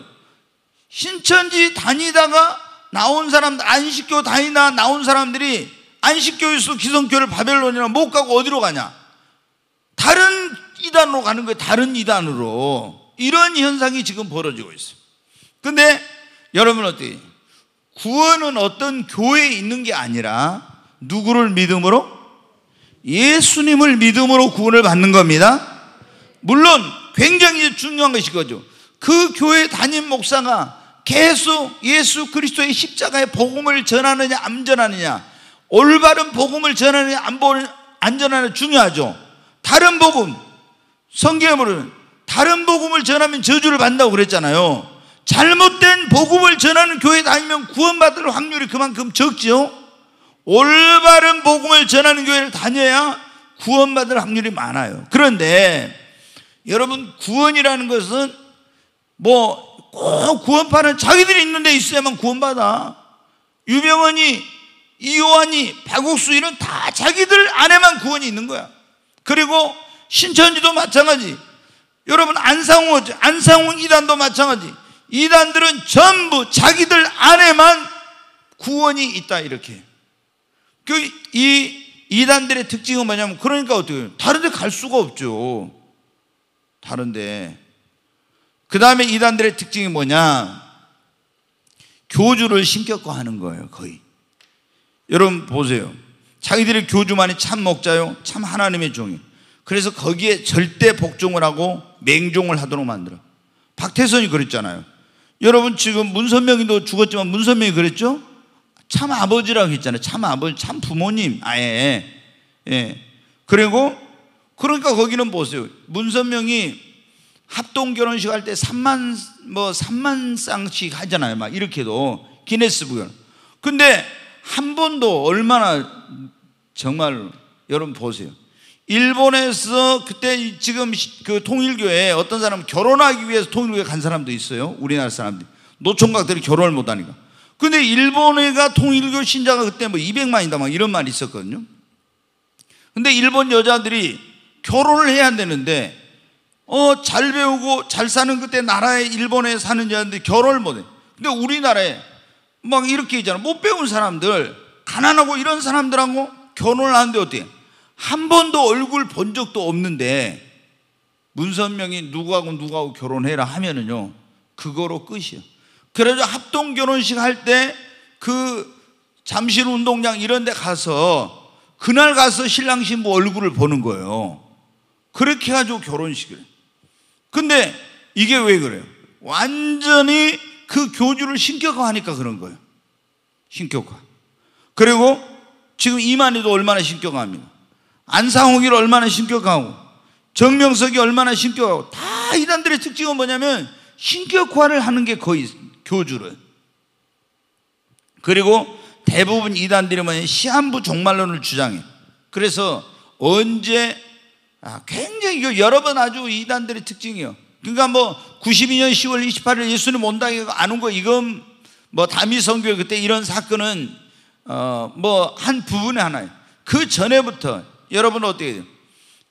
신천지 다니다가 나온 사람 안식교 다니다 나온 사람들이 안식교에서 기성교를 바벨론이나 못 가고 어디로 가냐? 다른 이단으로 가는 거예요. 다른 이단으로. 이런 현상이 지금 벌어지고 있어요. 근데 여러분 어떻게? 구원은 어떤 교회에 있는 게 아니라 누구를 믿음으로? 예수님을 믿음으로 구원을 받는 겁니다. 물론 굉장히 중요한 것이 거죠. 그 교회 담임 목사가 계속 예수 그리스도의 십자가의 복음을 전하느냐 안 전하느냐 올바른 복음을 전하느냐 안 전하느냐 중요하죠. 다른 복음 성경에 보면 다른 복음을 전하면 저주를 받는다고 그랬잖아요. 잘못된 복음을 전하는 교회 다니면 구원받을 확률이 그만큼 적죠. 올바른 복음을 전하는 교회를 다녀야 구원받을 확률이 많아요. 그런데 여러분 구원이라는 것은 뭐 꼭 구원파는 자기들이 있는 데 있어야만 구원받아. 유병원이 이요한이 박옥수 이런 다 자기들 안에만 구원이 있는 거야. 그리고 신천지도 마찬가지. 여러분 안상호 안상호 이단도 마찬가지. 이단들은 전부 자기들 안에만 구원이 있다 이렇게. 그 이 이단들의 특징은 뭐냐면 그러니까 어떻게 다른 데 갈 수가 없죠. 다른데. 그 다음에 이단들의 특징이 뭐냐? 교주를 신격화하는 거예요, 거의. 여러분 보세요. 자기들의 교주만이 참 목자요, 참 하나님의 종이. 그래서 거기에 절대 복종을 하고 맹종을 하도록 만들어. 박태선이 그랬잖아요. 여러분 지금 문선명이도 죽었지만 문선명이 그랬죠? 참 아버지라고 했잖아요. 참 아버지, 참 부모님, 아예. 예. 그리고 그러니까 거기는 보세요. 문선명이 합동 결혼식 할 때 3만 뭐 3만 쌍씩 하잖아요. 막 이렇게도 기네스북. 근데 한 번도 얼마나 정말 여러분 보세요. 일본에서 그때 지금 그 통일교회 어떤 사람은 결혼하기 위해서 통일교회 간 사람도 있어요. 우리나라 사람들이. 노총각들이 결혼을 못 하니까. 근데 일본에가 통일교 신자가 그때 뭐 200만이다 막 이런 말이 있었거든요. 근데 일본 여자들이 결혼을 해야 되는데 어, 잘 배우고 잘 사는 그때 나라에 일본에 사는 여자들이 결혼을 못 해. 근데 우리나라에 막 이렇게 있잖아. 못 배운 사람들, 가난하고 이런 사람들하고 결혼을 하는데 어떻게? 한 번도 얼굴 본 적도 없는데 문선명이 누구하고 누구하고 결혼해라 하면은요 그거로 끝이요. 그래서 합동 결혼식 할 때 그 잠실 운동장 이런 데 가서 그날 가서 신랑 신부 얼굴을 보는 거예요. 그렇게 가지고 결혼식을. 근데 이게 왜 그래요? 완전히 그 교주를 신격화하니까 그런 거예요. 신격화. 그리고 지금 이만희도 얼마나 신격화합니까? 안상욱이를 얼마나 신격하고 정명석이 얼마나 신격하고 다 이단들의 특징은 뭐냐면 신격화를 하는 게 거의 교주를. 그리고 대부분 이단들이 뭐냐 시한부 종말론을 주장해. 그래서 언제 아, 굉장히 여러 번 아주 이단들의 특징이에요. 그러니까 뭐 92년 10월 28일 예수님 온다 안온 거 이건 뭐 다미 성교 그때 이런 사건은 어 뭐 한 부분의 하나예요. 그 전에부터 여러분 어떻게 돼요?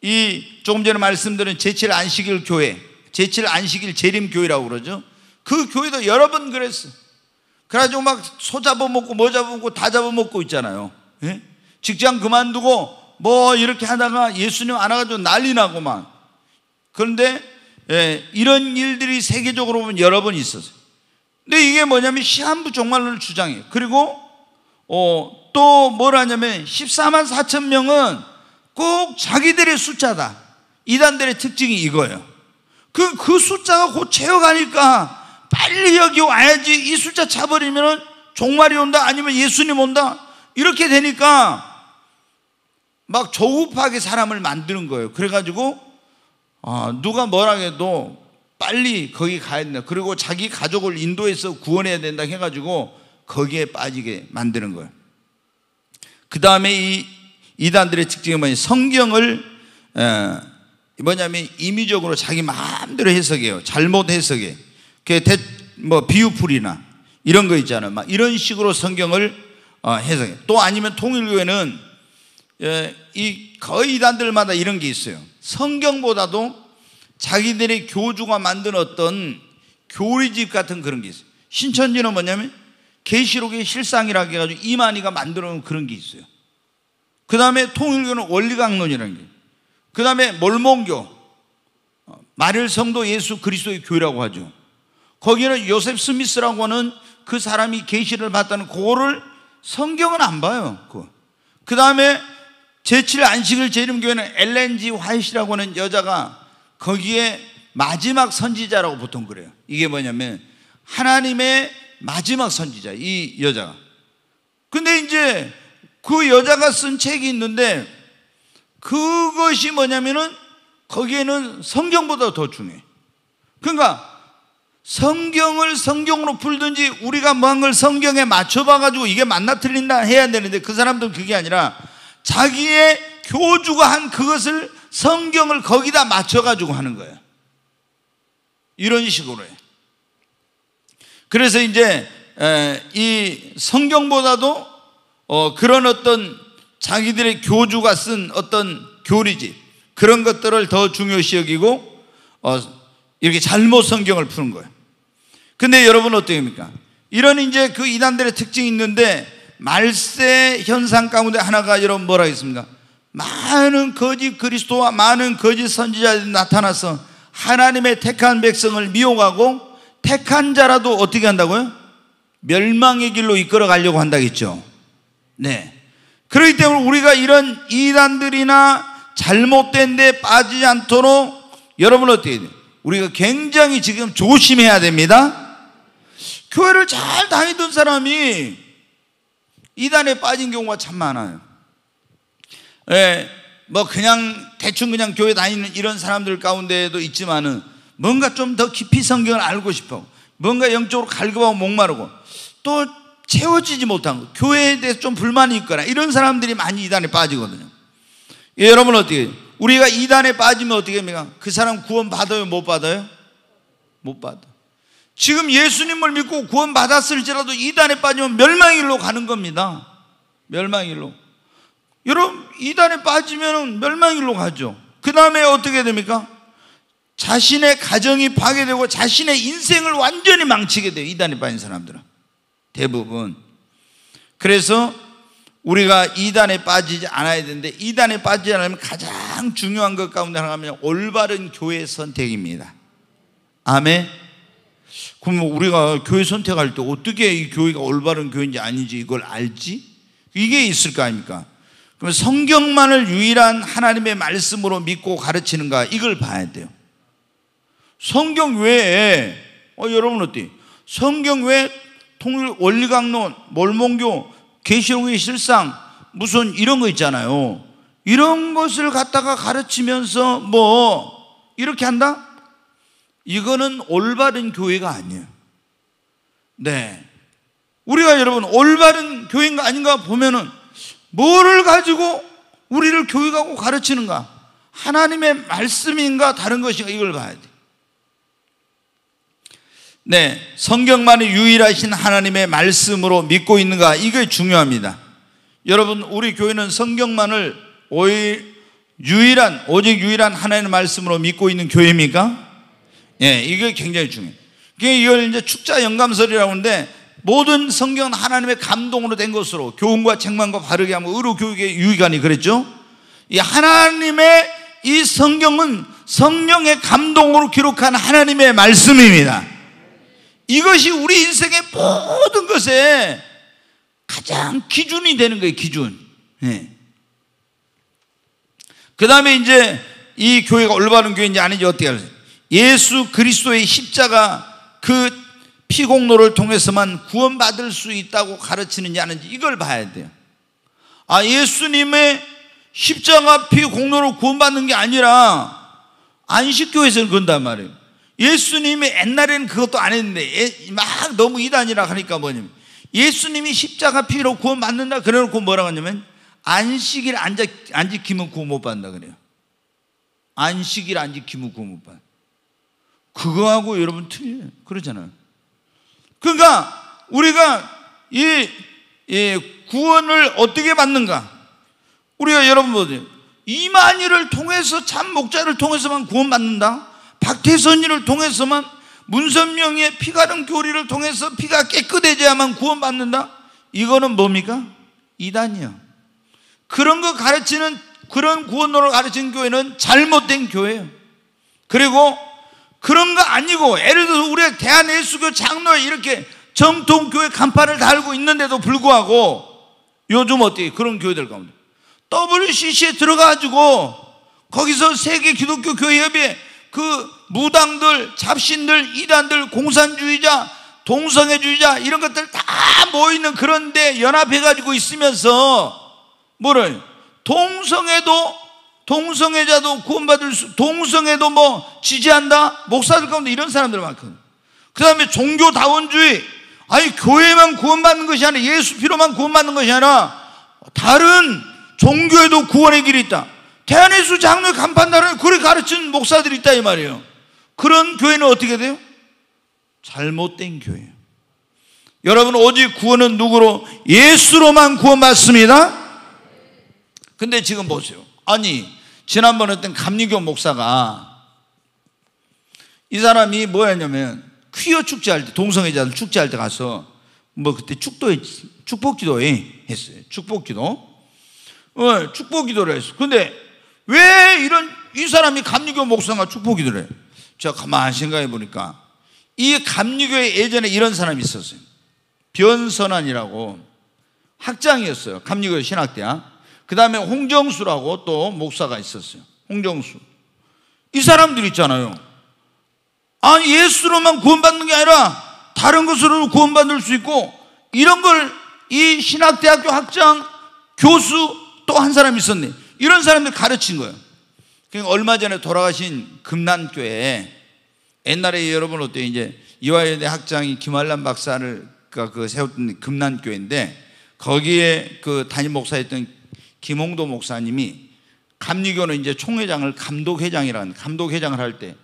이 조금 전에 말씀드린 제칠 안식일 교회, 제칠 안식일 재림 교회라고 그러죠. 그 교회도 여러 번 그랬어. 그래가지고 막 소 잡아먹고 뭐 잡아먹고 다 잡아먹고 있잖아요. 예? 직장 그만두고 뭐 이렇게 하다가 예수님 안 와가지고 난리 나고 막. 그런데 예, 이런 일들이 세계적으로 보면 여러 번 있었어요. 근데 이게 뭐냐면 시한부 종말론을 주장해요. 그리고 어, 또 뭐라냐면 14만 4천 명은 꼭 자기들의 숫자다. 이단들의 특징이 이거예요. 그, 그 숫자가 곧 채워가니까 빨리 여기 와야지 이 숫자 차버리면 종말이 온다 아니면 예수님 온다 이렇게 되니까 막 조급하게 사람을 만드는 거예요. 그래가지고 어, 누가 뭐라 해도 빨리 거기 가야 된다. 그리고 자기 가족을 인도해서 구원해야 된다 해가지고 거기에 빠지게 만드는 거예요. 그 다음에 이 이단들의 특징이 뭐냐 성경을 어, 뭐냐면 임의적으로 자기 마음대로 해석해요. 잘못 해석해. 그뭐 비유풀이나 이런 거 있잖아요. 막 이런 식으로 성경을 어, 해석해. 또 아니면 통일교회는 예, 이 거의 이단들마다 이런 게 있어요. 성경보다도 자기들의 교주가 만든 어떤 교리집 같은 그런 게 있어요. 신천지는 뭐냐면 계시록의 실상이라고 해가지고 이만희가 만들어 놓은 그런 게 있어요. 그 다음에 통일교는 원리강론이라는 게. 그 다음에 몰몬교. 마릴 성도 예수 그리스도의 교회라고 하죠. 거기는 요셉 스미스라고 하는 그 사람이 계시를 봤다는 그거를 성경은 안 봐요. 그 다음에 제7 안식을 재림교회는 엘렌지 화이트라고 하는 여자가 거기에 마지막 선지자라고 보통 그래요. 이게 뭐냐면 하나님의 마지막 선지자, 이 여자가. 근데 이제 그 여자가 쓴 책이 있는데 그것이 뭐냐면은 거기에는 성경보다 더 중요해. 그러니까 성경을 성경으로 풀든지 우리가 걸 성경에 맞춰봐가지고 이게 맞나 틀린다 해야 되는데 그 사람들은 그게 아니라 자기의 교주가 한 그것을 성경을 거기다 맞춰가지고 하는 거예요. 이런 식으로 해. 그래서 이제 이 성경보다도 어, 그런 어떤 자기들의 교주가 쓴 어떤 교리집 그런 것들을 더 중요시 여기고 어, 이렇게 잘못 성경을 푸는 거예요. 근데 여러분 어떻습니까? 이런 이제 그 이단들의 특징이 있는데 말세 현상 가운데 하나가 여러분 뭐라 했습니까? 많은 거짓 그리스도와 많은 거짓 선지자들이 나타나서 하나님의 택한 백성을 미혹하고 택한 자라도 어떻게 한다고요? 멸망의 길로 이끌어 가려고 한다겠죠. 네. 그렇기 때문에 우리가 이런 이단들이나 잘못된 데 빠지지 않도록 여러분 어떻게 돼요? 우리가 굉장히 지금 조심해야 됩니다. 교회를 잘 다니던 사람이 이단에 빠진 경우가 참 많아요. 예, 뭐 그냥 대충 그냥 교회 다니는 이런 사람들 가운데도 있지만은 뭔가 좀 더 깊이 성경을 알고 싶어. 뭔가 영적으로 갈급하고 목마르고 또 채워지지 못한 거, 교회에 대해서 좀 불만이 있거나 이런 사람들이 많이 이단에 빠지거든요. 예, 여러분 어떻게 우리가 이단에 빠지면 어떻게 합니까? 그 사람 구원 받아요? 못 받아요? 못 받아. 지금 예수님을 믿고 구원 받았을지라도 이단에 빠지면 멸망일로 가는 겁니다. 멸망일로. 여러분, 이단에 빠지면 멸망일로 가죠. 그 다음에 어떻게 됩니까? 자신의 가정이 파괴되고 자신의 인생을 완전히 망치게 돼요. 이단에 빠진 사람들은. 대부분. 그래서 우리가 이단에 빠지지 않아야 되는데 이단에 빠지지 않으면 가장 중요한 것 가운데 하나가 올바른 교회 선택입니다. 아멘. 그럼 우리가 교회 선택할 때 어떻게 이 교회가 올바른 교회인지 아닌지 이걸 알지? 이게 있을 거 아닙니까? 그럼 성경만을 유일한 하나님의 말씀으로 믿고 가르치는가 이걸 봐야 돼요. 성경 외에 어, 여러분 어때? 성경 외에 통일 원리강론, 몰몬교, 계시록의 실상 무슨 이런 거 있잖아요. 이런 것을 갖다가 가르치면서 뭐 이렇게 한다? 이거는 올바른 교회가 아니에요. 네. 우리가 여러분 올바른 교회인가 아닌가 보면은 뭐를 가지고 우리를 교육하고 가르치는가? 하나님의 말씀인가 다른 것인가 이걸 봐야 돼. 네, 성경만이 유일하신 하나님의 말씀으로 믿고 있는가 이게 중요합니다. 여러분 우리 교회는 성경만을 오일 유일한 오직 유일한 하나님의 말씀으로 믿고 있는 교회입니까? 예, 이게 굉장히 중요해요. 이걸 이제 축자 영감설이라고 하는데 모든 성경은 하나님의 감동으로 된 것으로 교훈과 책망과 바르게 하면 의로 교육의 유익하니 그랬죠? 이 하나님의 이 성경은 성령의 감동으로 기록한 하나님의 말씀입니다. 이것이 우리 인생의 모든 것에 가장 기준이 되는 거예요, 기준. 네. 그 다음에 이제 이 교회가 올바른 교회인지 아닌지 어떻게 알아요? 예수 그리스도의 십자가 그 피공로를 통해서만 구원받을 수 있다고 가르치느냐 하는지 이걸 봐야 돼요. 아, 예수님의 십자가 피공로로 구원받는 게 아니라 안식교에서 그런단 말이에요. 예수님이 옛날에는 그것도 안 했는데 막 너무 이단이라 하니까 뭐냐면 예수님이 십자가 피로 구원 받는다 그래놓고 뭐라고 하냐면 안식일 안, 안 지키면 구원 못 받는다 그래요. 안식일 안 지키면 구원 못 받아. 그거하고 여러분 틀려요. 그러잖아요. 그러니까 우리가 이, 이 구원을 어떻게 받는가? 우리가 여러분 보세요. 이만희를 통해서 참 목자를 통해서만 구원 받는다? 박태선이를 통해서만 문선명의 피가름 교리를 통해서 피가 깨끗해져야만 구원받는다? 이거는 뭡니까? 이단이요. 그런 거 가르치는 그런 구원론을 가르치는 교회는 잘못된 교회예요. 그리고 그런 거 아니고 예를 들어서 우리가 대한예수교 장로에 이렇게 정통교회 간판을 달고 있는데도 불구하고 요즘 어떻게 그런 교회들 가운데 WCC에 들어가가지고 거기서 세계 기독교 교회 협의 그 무당들, 잡신들, 이단들, 공산주의자, 동성애주의자 이런 것들 다 모이는 그런데 연합해가지고 있으면서 뭐를 동성애도 동성애자도 구원받을 수, 동성애도 뭐 지지한다? 목사들 가운데 이런 사람들 많거든. 그 다음에 종교다원주의. 아니, 교회만 구원받는 것이 아니라 예수 피로만 구원받는 것이 아니라 다른 종교에도 구원의 길이 있다. 대한예수 장로의 간판다는 그렇게 가르치는 목사들이 있다 이 말이에요. 그런 교회는 어떻게 돼요? 잘못된 교회예요. 여러분 오직 구원은 누구로? 예수로만 구원받습니다. 근데 지금 보세요. 아니 지난번에 어떤 감리교 목사가 이 사람이 뭐였냐면 퀴어 축제할 때 동성애자들 축제할 때 가서 뭐 그때 축도에 축복기도에 했어요. 축복기도. 어, 축복기도를 했어. 근데 왜 이런 이 사람이 감리교 목사가 해? 제가 가만히 생각해 보니까 이 감리교에 예전에 이런 사람이 있었어요. 변선환이라고 학장이었어요. 감리교 신학대학. 그 다음에 홍정수라고 또 목사가 있었어요. 홍정수. 이 사람들 있잖아요. 아, 예수로만 구원받는 게 아니라 다른 것으로 구원받을 수 있고 이런 걸 이 신학대학교 학장, 교수 또 한 사람 있었네. 이런 사람들 가르친 거예요. 그러니까 얼마 전에 돌아가신 금난교회 옛날에 여러분 어때요? 이제 이화여대 학장이 김한란 박사를 그 세웠던 금난교회인데 거기에 그 담임 목사였던 김홍도 목사님이 감리교는 이제 총회장을 감독회장이라는 감독회장을 할 때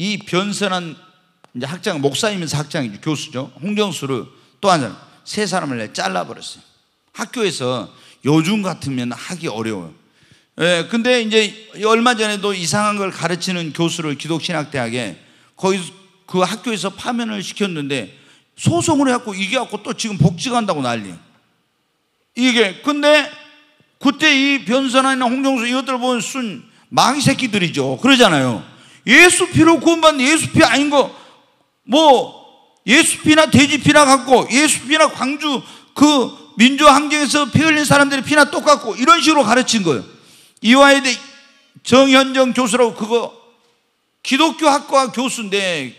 이 변선한 이제 학장 목사이면서 학장이죠 교수죠 홍정수를 또 한 사람 세 사람을 잘라버렸어요. 학교에서 요즘 같으면 하기 어려워요. 예, 근데 이제 얼마 전에도 이상한 걸 가르치는 교수를 기독신학대학에 거기 그 학교에서 파면을 시켰는데 소송을 해갖고 이겨갖고 또 지금 복직한다고 난리. 이게 근데 그때 이 변선아나 홍정수 이것들 보면 순 마귀 새끼들이죠. 그러잖아요. 예수 피로 구원받는 예수 피 아닌 거 뭐 예수 피나 돼지 피나 갖고 예수 피나 광주 그 민주화 항쟁에서 피 흘린 사람들의 피나 똑같고 이런 식으로 가르친 거예요. 이화여대 정현정 교수라고 그거 기독교 학과 교수인데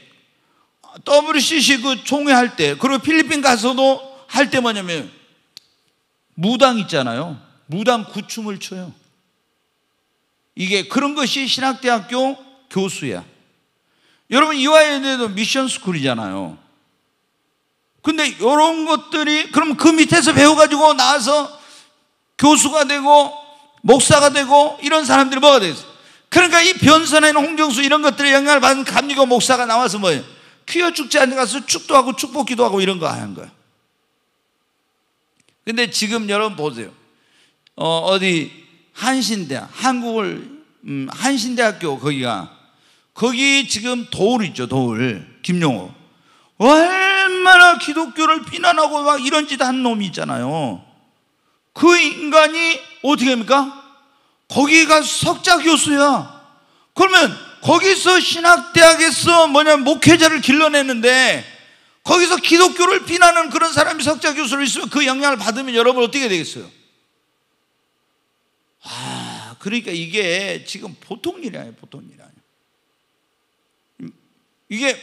WCC 그 총회 할 때 그리고 필리핀 가서도 할 때 뭐냐면 무당 있잖아요. 무당 굿춤을 춰요. 이게 그런 것이 신학대학교 교수야. 여러분 이화여대도 미션 스쿨이잖아요. 근데 이런 것들이 그럼 그 밑에서 배워가지고 나와서 교수가 되고 목사가 되고 이런 사람들이 뭐가 되겠어? 그러니까 이 변선에는 홍정수 이런 것들에 영향을 받은 감리교 목사가 나와서 뭐예요? 퀴어 축제 안에 가서 축도 하고 축복 기도 하고 이런 거 하는 거야. 근데 지금 여러분 보세요. 어, 어디 한신대학, 한국을, 음, 한신대학교 거기가, 거기 지금 도울 있죠, 도울. 김용호. 얼마나 기독교를 비난하고 막 이런 짓 한 놈이 있잖아요. 그 인간이 어떻게 합니까? 거기가 석자 교수야. 그러면 거기서 신학대학에서 뭐냐 목회자를 길러내는데 거기서 기독교를 비난하는 그런 사람이 석자 교수로 있으면 그 영향을 받으면 여러분 어떻게 되겠어요? 아, 그러니까 이게 지금 보통 일이 아니에요, 보통 일이 아니에요. 이게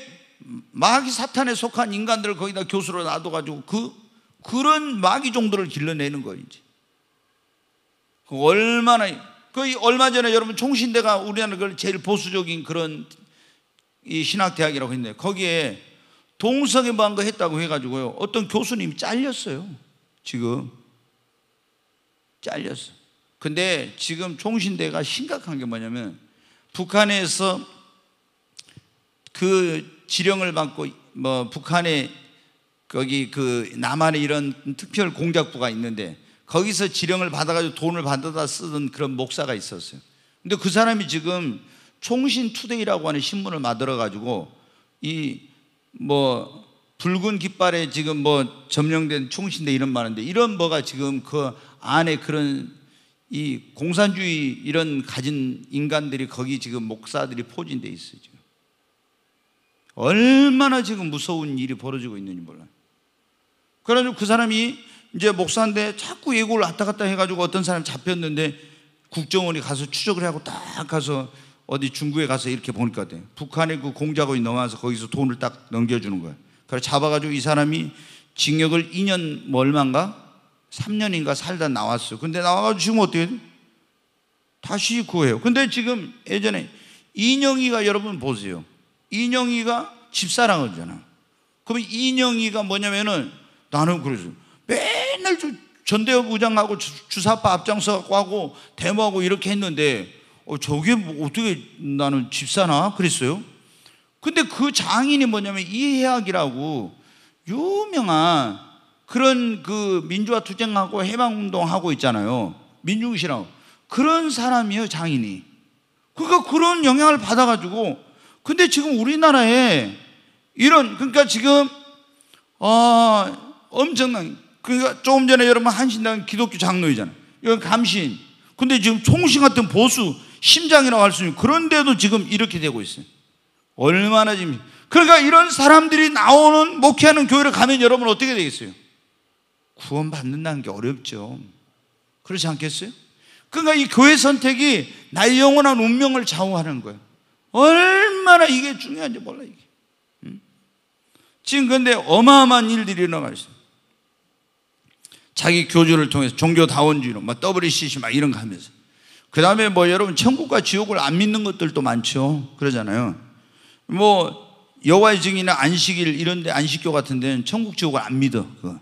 마귀 사탄에 속한 인간들을 거기다 교수로 놔둬가지고 그, 그런 마귀 정도를 길러내는. 그 얼마나, 그 얼마 전에 여러분 총신대가 우리나라 그 제일 보수적인 그런 이 신학대학이라고 했는데 거기에 동성애 반 거 했다고 해가지고요. 어떤 교수님이 잘렸어요. 지금. 잘렸어. 근데 지금 총신대가 심각한 게 뭐냐면 북한에서 그 지령을 받고 뭐 북한에 거기 그 남한에 이런 특별 공작부가 있는데 거기서 지령을 받아가지고 돈을 받아다 쓰던 그런 목사가 있었어요. 근데 그 사람이 지금 총신 투데이라고 하는 신문을 만들어가지고 이 뭐 붉은 깃발에 지금 뭐 점령된 총신대 이런 말인데 이런 뭐가 지금 그 안에 그런 이 공산주의 이런 가진 인간들이 거기 지금 목사들이 포진돼 있어요. 얼마나 지금 무서운 일이 벌어지고 있는지 몰라요. 그래가지고 그 사람이 이제 목사인데 자꾸 예고를 왔다 갔다 해가지고 어떤 사람 잡혔는데 국정원이 가서 추적을 하고 딱 가서 어디 중국에 가서 이렇게 보니까 돼. 북한의 그 공작원이 넘어와서 거기서 돈을 딱 넘겨주는 거야. 그래 잡아가지고 이 사람이 징역을 2년 뭐 얼마인가? 3년인가 살다 나왔어요. 근데 나와가지고 지금 어떻게 돼? 다시 구해요. 근데 지금 예전에 인영이가 여러분 보세요. 인영이가 집사랑이잖아. 그럼 인영이가 뭐냐면은 나는 그래서 맨날 전대협 부장하고 주사파 앞장서갖고 하고 데모하고 이렇게 했는데 어, 저게 뭐 어떻게 나는 집사나 그랬어요. 근데 그 장인이 뭐냐면 이해학이라고 유명한 그런 그 민주화 투쟁하고 해방운동 하고 있잖아요. 민중시라고. 그런 사람이에요, 장인이. 그러니까 그런 영향을 받아가지고. 근데 지금 우리나라에 이런, 그러니까 지금, 어, 엄청난, 그러니까 조금 전에 여러분 한신당 기독교 장로이잖아요. 이건 감신. 근데 지금 총신 같은 보수, 심장이라고 할 수 있는 그런데도 지금 이렇게 되고 있어요. 얼마나 지금. 그러니까 이런 사람들이 나오는 목회하는 교회를 가면 여러분 어떻게 되겠어요? 구원받는다는 게 어렵죠. 그렇지 않겠어요? 그러니까 이 교회 선택이 나의 영원한 운명을 좌우하는 거예요. 얼마나 이게 중요한지 몰라, 이게. 지금 근데 어마어마한 일들이 일어나고 있어요. 자기 교주를 통해서 종교다원주의로, 막 WCC 막 이런 거 하면서. 그 다음에 뭐 여러분 천국과 지옥을 안 믿는 것들도 많죠. 그러잖아요. 뭐 여호와의 증인이나 안식일 이런데 안식교 같은 데는 천국 지옥을 안 믿어. 그거.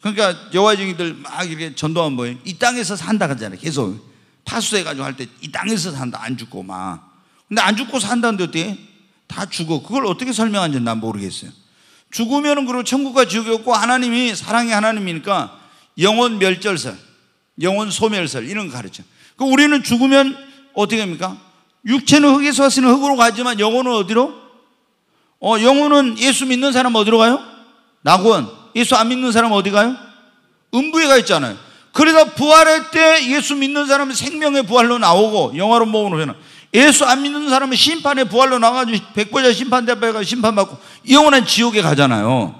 그러니까 여호와의 증인들 막 이렇게 전도하면 뭐예요? 이 땅에서 산다 그러잖아요. 계속 파수해가지고 할 때 이 땅에서 산다 안 죽고 막. 근데 안 죽고 산다는데 어떻게? 다 죽어. 그걸 어떻게 설명하는지 난 모르겠어요. 죽으면은 그리고 천국과 지옥이 없고 하나님이 사랑의 하나님이니까 영혼 멸절설, 영혼 소멸설 이런 거 가르쳐. 그 우리는 죽으면 어떻게 합니까? 육체는 흙에서 왔으니 흙으로 가지만 영혼은 어디로? 어, 영혼은 예수 믿는 사람 어디로 가요? 낙원. 예수 안 믿는 사람 어디 가요? 음부에 가 있잖아요. 그러다 부활할 때 예수 믿는 사람은 생명의 부활로 나오고 영화로 모으는 예수 안 믿는 사람은 심판의 부활로 나가지고 백보자 심판대 앞에 가 심판받고 영원한 지옥에 가잖아요.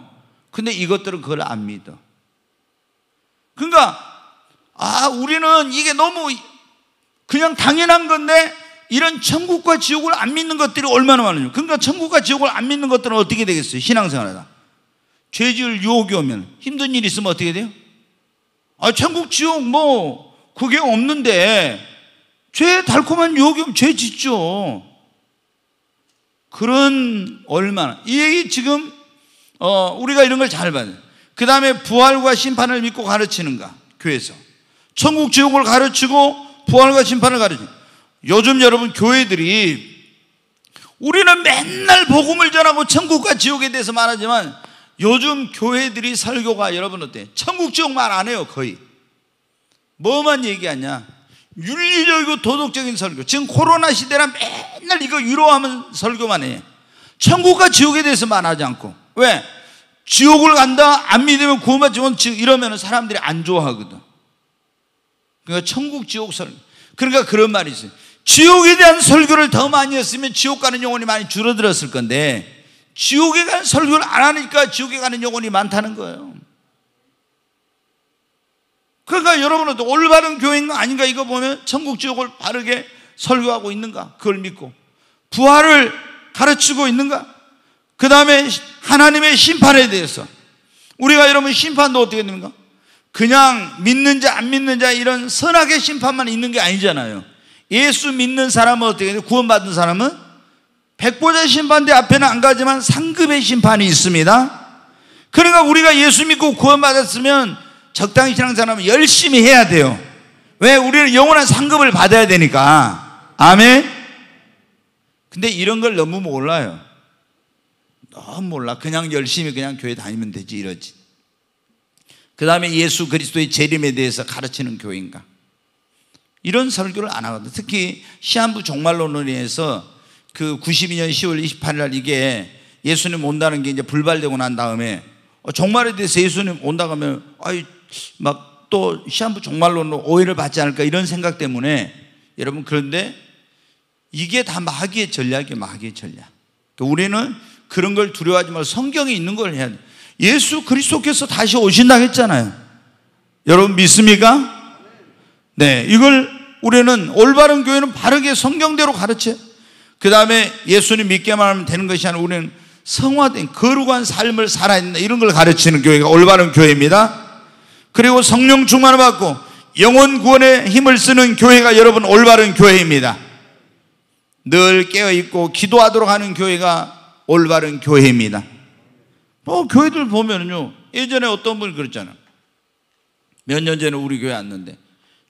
근데 이것들은 그걸 안 믿어. 그러니까 아 우리는 이게 너무 그냥 당연한 건데 이런 천국과 지옥을 안 믿는 것들이 얼마나 많은지. 그러니까 천국과 지옥을 안 믿는 것들은 어떻게 되겠어요? 신앙생활하다. 죄지을 유혹이 오면 힘든 일 있으면 어떻게 돼요? 아, 천국, 지옥 뭐 그게 없는데 죄 달콤한 유혹이 오면 죄 짓죠. 그런 얼마나 이 지금 어, 우리가 이런 걸잘 돼. 그 다음에 부활과 심판을 믿고 가르치는가? 교회에서. 천국 지옥을 가르치고 부활과 심판을 가르치는 요즘 여러분 교회들이 우리는 맨날 복음을 전하고 천국과 지옥에 대해서 말하지만 요즘 교회들이 설교가 여러분 어때? 천국 지옥 말 안 해요 거의. 뭐만 얘기하냐? 윤리적이고 도덕적인 설교. 지금 코로나 시대라 맨날 이거 위로하면 설교만 해. 천국과 지옥에 대해서 말하지 않고. 왜? 지옥을 간다 안 믿으면 구원받지 못 이러면 사람들이 안 좋아하거든. 그러니까 천국 지옥 설교 그러니까 그런 말이 있어요. 지옥에 대한 설교를 더 많이 했으면 지옥 가는 영혼이 많이 줄어들었을 건데 지옥에 가는 설교를 안 하니까 지옥에 가는 영혼이 많다는 거예요. 그러니까 여러분은 또 올바른 교회인가 아닌가? 이거 보면 천국 지옥을 바르게 설교하고 있는가? 그걸 믿고. 부활을 가르치고 있는가 그 다음에 하나님의 심판에 대해서 우리가 여러분 심판도 어떻게 됩니까? 그냥 믿는 자 안 믿는 자 이런 선악의 심판만 있는 게 아니잖아요. 예수 믿는 사람은 어떻게 돼요? 구원받은 사람은 백보자 심판대 앞에는 안 가지만 상급의 심판이 있습니다. 그러니까 우리가 예수 믿고 구원받았으면 적당히 신앙생활하면 열심히 해야 돼요. 왜? 우리는 영원한 상급을 받아야 되니까. 아멘? 근데 이런 걸 너무 몰라요. 너무 몰라. 그냥 열심히 그냥 교회 다니면 되지, 이러지. 그 다음에 예수 그리스도의 재림에 대해서 가르치는 교회인가? 이런 설교를 안 하거든. 특히 시한부 종말론론에서 그 92년 10월 28일 날 이게 예수님 온다는 게 이제 불발되고 난 다음에 어, 종말에 대해서 예수님 온다고 하면 아이 막 또 시한부 종말론으로 오해를 받지 않을까 이런 생각 때문에 여러분 그런데 이게 다 마귀의 전략이에요. 마귀의 전략. 그러니까 우리는 그런 걸 두려워하지 말고 성경에 있는 걸 해야 돼. 예수 그리스도께서 다시 오신다고 했잖아요. 여러분 믿습니까? 네, 이걸 우리는 올바른 교회는 바르게 성경대로 가르쳐. 그 다음에 예수님 믿게만 하면 되는 것이 아니라 우리는 성화된 거룩한 삶을 살아야 된다. 이런 걸 가르치는 교회가 올바른 교회입니다. 그리고 성령 충만을 받고 영혼 구원에 힘을 쓰는 교회가 여러분 올바른 교회입니다. 늘 깨어 있고 기도하도록 하는 교회가 올바른 교회입니다. 뭐 교회들 보면요. 예전에 어떤 분이 그랬잖아. 몇 년 전에 우리 교회 왔는데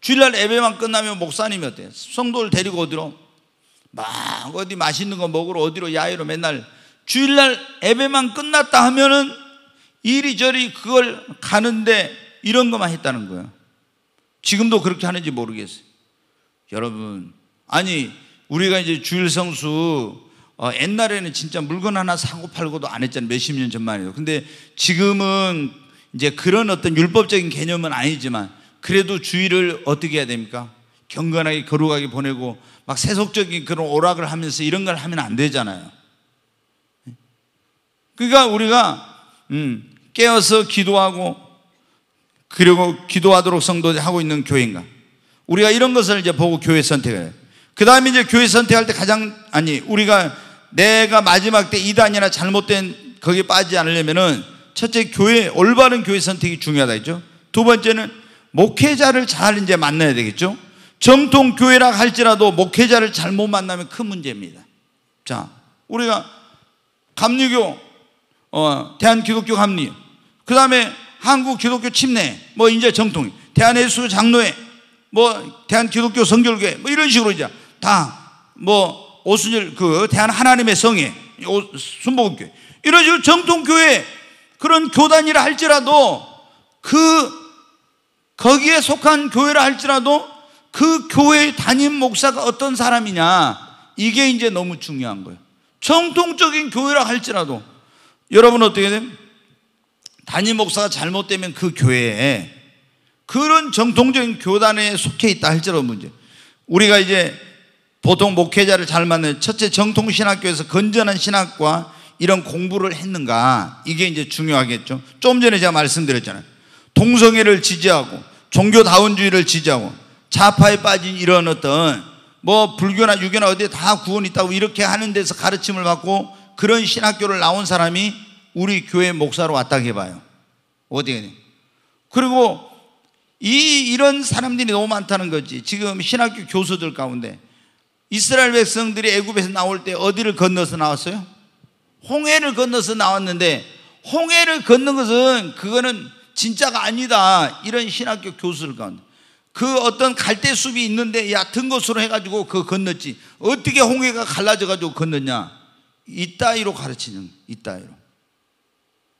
주일날 예배만 끝나면 목사님이 어때요? 성도를 데리고 어디로? 막 어디 맛있는 거 먹으러 어디로 야외로 맨날 주일날 예배만 끝났다 하면은 이리저리 그걸 가는데 이런 것만 했다는 거예요. 지금도 그렇게 하는지 모르겠어요. 여러분, 아니, 우리가 이제 주일 성수, 어, 옛날에는 진짜 물건 하나 사고 팔고도 안 했잖아요. 몇십 년 전만 해도. 근데 지금은 이제 그런 어떤 율법적인 개념은 아니지만 그래도 주의를 어떻게 해야 됩니까? 경건하게 거룩하게 보내고 막 세속적인 그런 오락을 하면서 이런 걸 하면 안 되잖아요. 그러니까 우리가 음, 깨어서 기도하고 그리고 기도하도록 성도 하고 있는 교회인가? 우리가 이런 것을 이제 보고 교회 선택해요. 그 다음에 이제 교회 선택할 때 가장 아니 우리가 내가 마지막 때 이단이나 잘못된 거기에 빠지지 않으려면은 첫째 교회 올바른 교회 선택이 중요하다 했죠. 두 번째는 목회자를 잘 이제 만나야 되겠죠. 정통 교회라 할지라도 목회자를 잘못 만나면 큰 문제입니다. 자, 우리가 감리교, 어, 대한기독교 감리, 그 다음에 한국 기독교 침례, 뭐 이제 정통, 대한예수 장로회, 뭐 대한 기독교 성결교회 뭐 이런 식으로 이제 다 뭐 오순절 그 대한 하나님의 성회 순복음교회 이런 식으로 정통교회 그런 교단이라 할지라도 그 거기에 속한 교회라 할지라도 그 교회 담임 목사가 어떤 사람이냐 이게 이제 너무 중요한 거예요. 정통적인 교회라 할지라도 여러분 어떻게 돼? 담임 목사가 잘못되면 그 교회에 그런 정통적인 교단에 속해 있다 할지라도 문제. 우리가 이제 보통 목회자를 잘 만나는 첫째 정통 신학교에서 건전한 신학과 이런 공부를 했는가 이게 이제 중요하겠죠. 좀 전에 제가 말씀드렸잖아요. 동성애를 지지하고 종교다운주의를 지지하고 좌파에 빠진 이런 어떤 뭐 불교나 유교나 어디에 다 구원 있다고 이렇게 하는 데서 가르침을 받고 그런 신학교를 나온 사람이 우리 교회 목사로 왔다 해봐요. 어디에? 그리고 이 이런 사람들이 너무 많다는 거지. 지금 신학교 교수들 가운데 이스라엘 백성들이 애굽에서 나올 때 어디를 건너서 나왔어요? 홍해를 건너서 나왔는데 홍해를 건넌 것은 그거는 진짜가 아니다. 이런 신학교 교수들 가운데 그 어떤 갈대 숲이 있는데 얕은 곳으로 해가지고 그 건넜지. 어떻게 홍해가 갈라져가지고 건넜냐? 이 따위로 가르치는 이 따위로.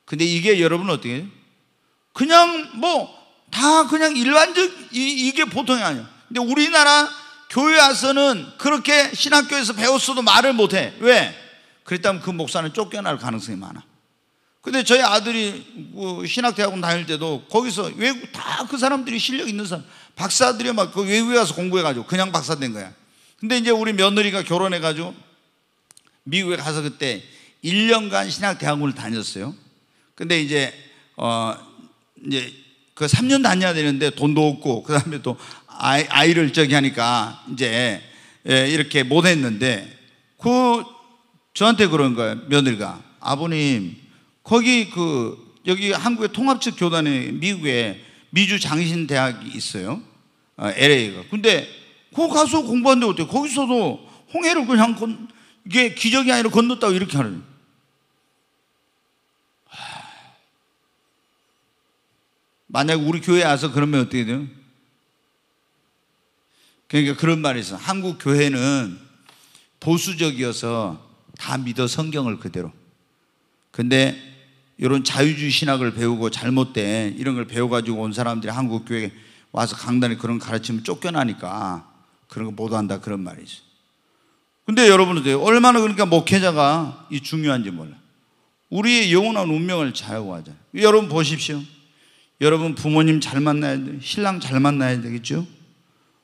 근데 이게 여러분 어떻게 해요? 그냥 뭐 다 그냥 일반적 이, 이게 보통이 아니야. 근데 우리나라 교회 와서는 그렇게 신학교에서 배웠어도 말을 못해. 왜? 그랬다면 그 목사는 쫓겨날 가능성이 많아. 근데 저희 아들이 그 신학대학원 다닐 때도 거기서 외국 다 그 사람들이 실력 있는 사람 박사들이 막 그 외국에 가서 공부해가지고 그냥 박사 된 거야. 근데 이제 우리 며느리가 결혼해가지고 미국에 가서 그때 1년간 신학대학원을 다녔어요. 근데 이제 어 이제 그 3년 다녀야 되는데 돈도 없고 그 다음에 또 아이, 아이를 저기 하니까 이제 예, 이렇게 못 했는데 그 저한테 그런 거예요. 며느리가 아버님 거기 그 여기 한국의 통합적 교단에 미국에 미주 장신 대학이 있어요. 어, LA가. 근데 거 가서 공부하는데 어때요? 거기서도 홍해를 그냥 건, 이게 기적이 아니라 건넜다고 이렇게 하는. 만약 우리 교회에 와서 그러면 어떻게 돼요? 그러니까 그런 말이 있어. 한국 교회는 보수적이어서 다 믿어 성경을 그대로. 근데 이런 자유주의 신학을 배우고 잘못된 이런 걸 배워가지고 온 사람들이 한국 교회에 와서 강단에 그런 가르침을 쫓겨나니까 그런 거 못 한다 그런 말이 있어. 근데 여러분은 얼마나 그러니까 목회자가 이 중요한지 몰라. 우리의 영원한 운명을 잘 구하자. 여러분 보십시오. 여러분 부모님 잘 만나야 돼. 신랑 잘 만나야 되겠죠?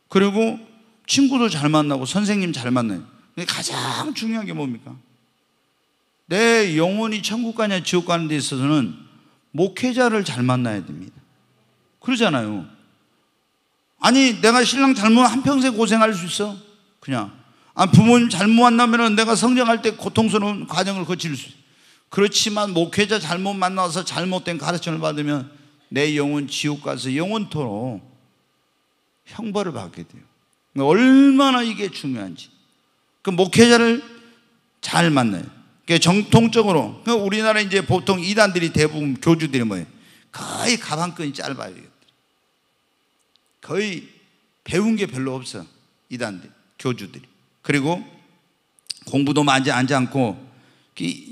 그리고 친구도 잘 만나고 선생님 잘 만나야 돼. 가장 중요한 게 뭡니까? 내 영혼이 천국 가냐 지옥 가는 데 있어서는 목회자를 잘 만나야 됩니다. 그러잖아요. 아니, 내가 신랑 잘못 한평생 고생할 수 있어? 그냥. 아, 부모님 잘못 만나면 내가 성장할 때 고통스러운 과정을 거칠 수 있어. 그렇지만 목회자 잘못 만나서 잘못된 가르침을 받으면 내 영혼 지옥 가서 영원토록 형벌을 받게 돼요. 얼마나 이게 중요한지. 그 목회자를 잘 만나요. 정통적으로 우리나라 이제 보통 이단들이 대부분 교주들이 뭐예요? 거의 가방끈이 짧아요. 거의 배운 게 별로 없어. 이단들, 교주들이. 그리고 공부도 많이 하지 않고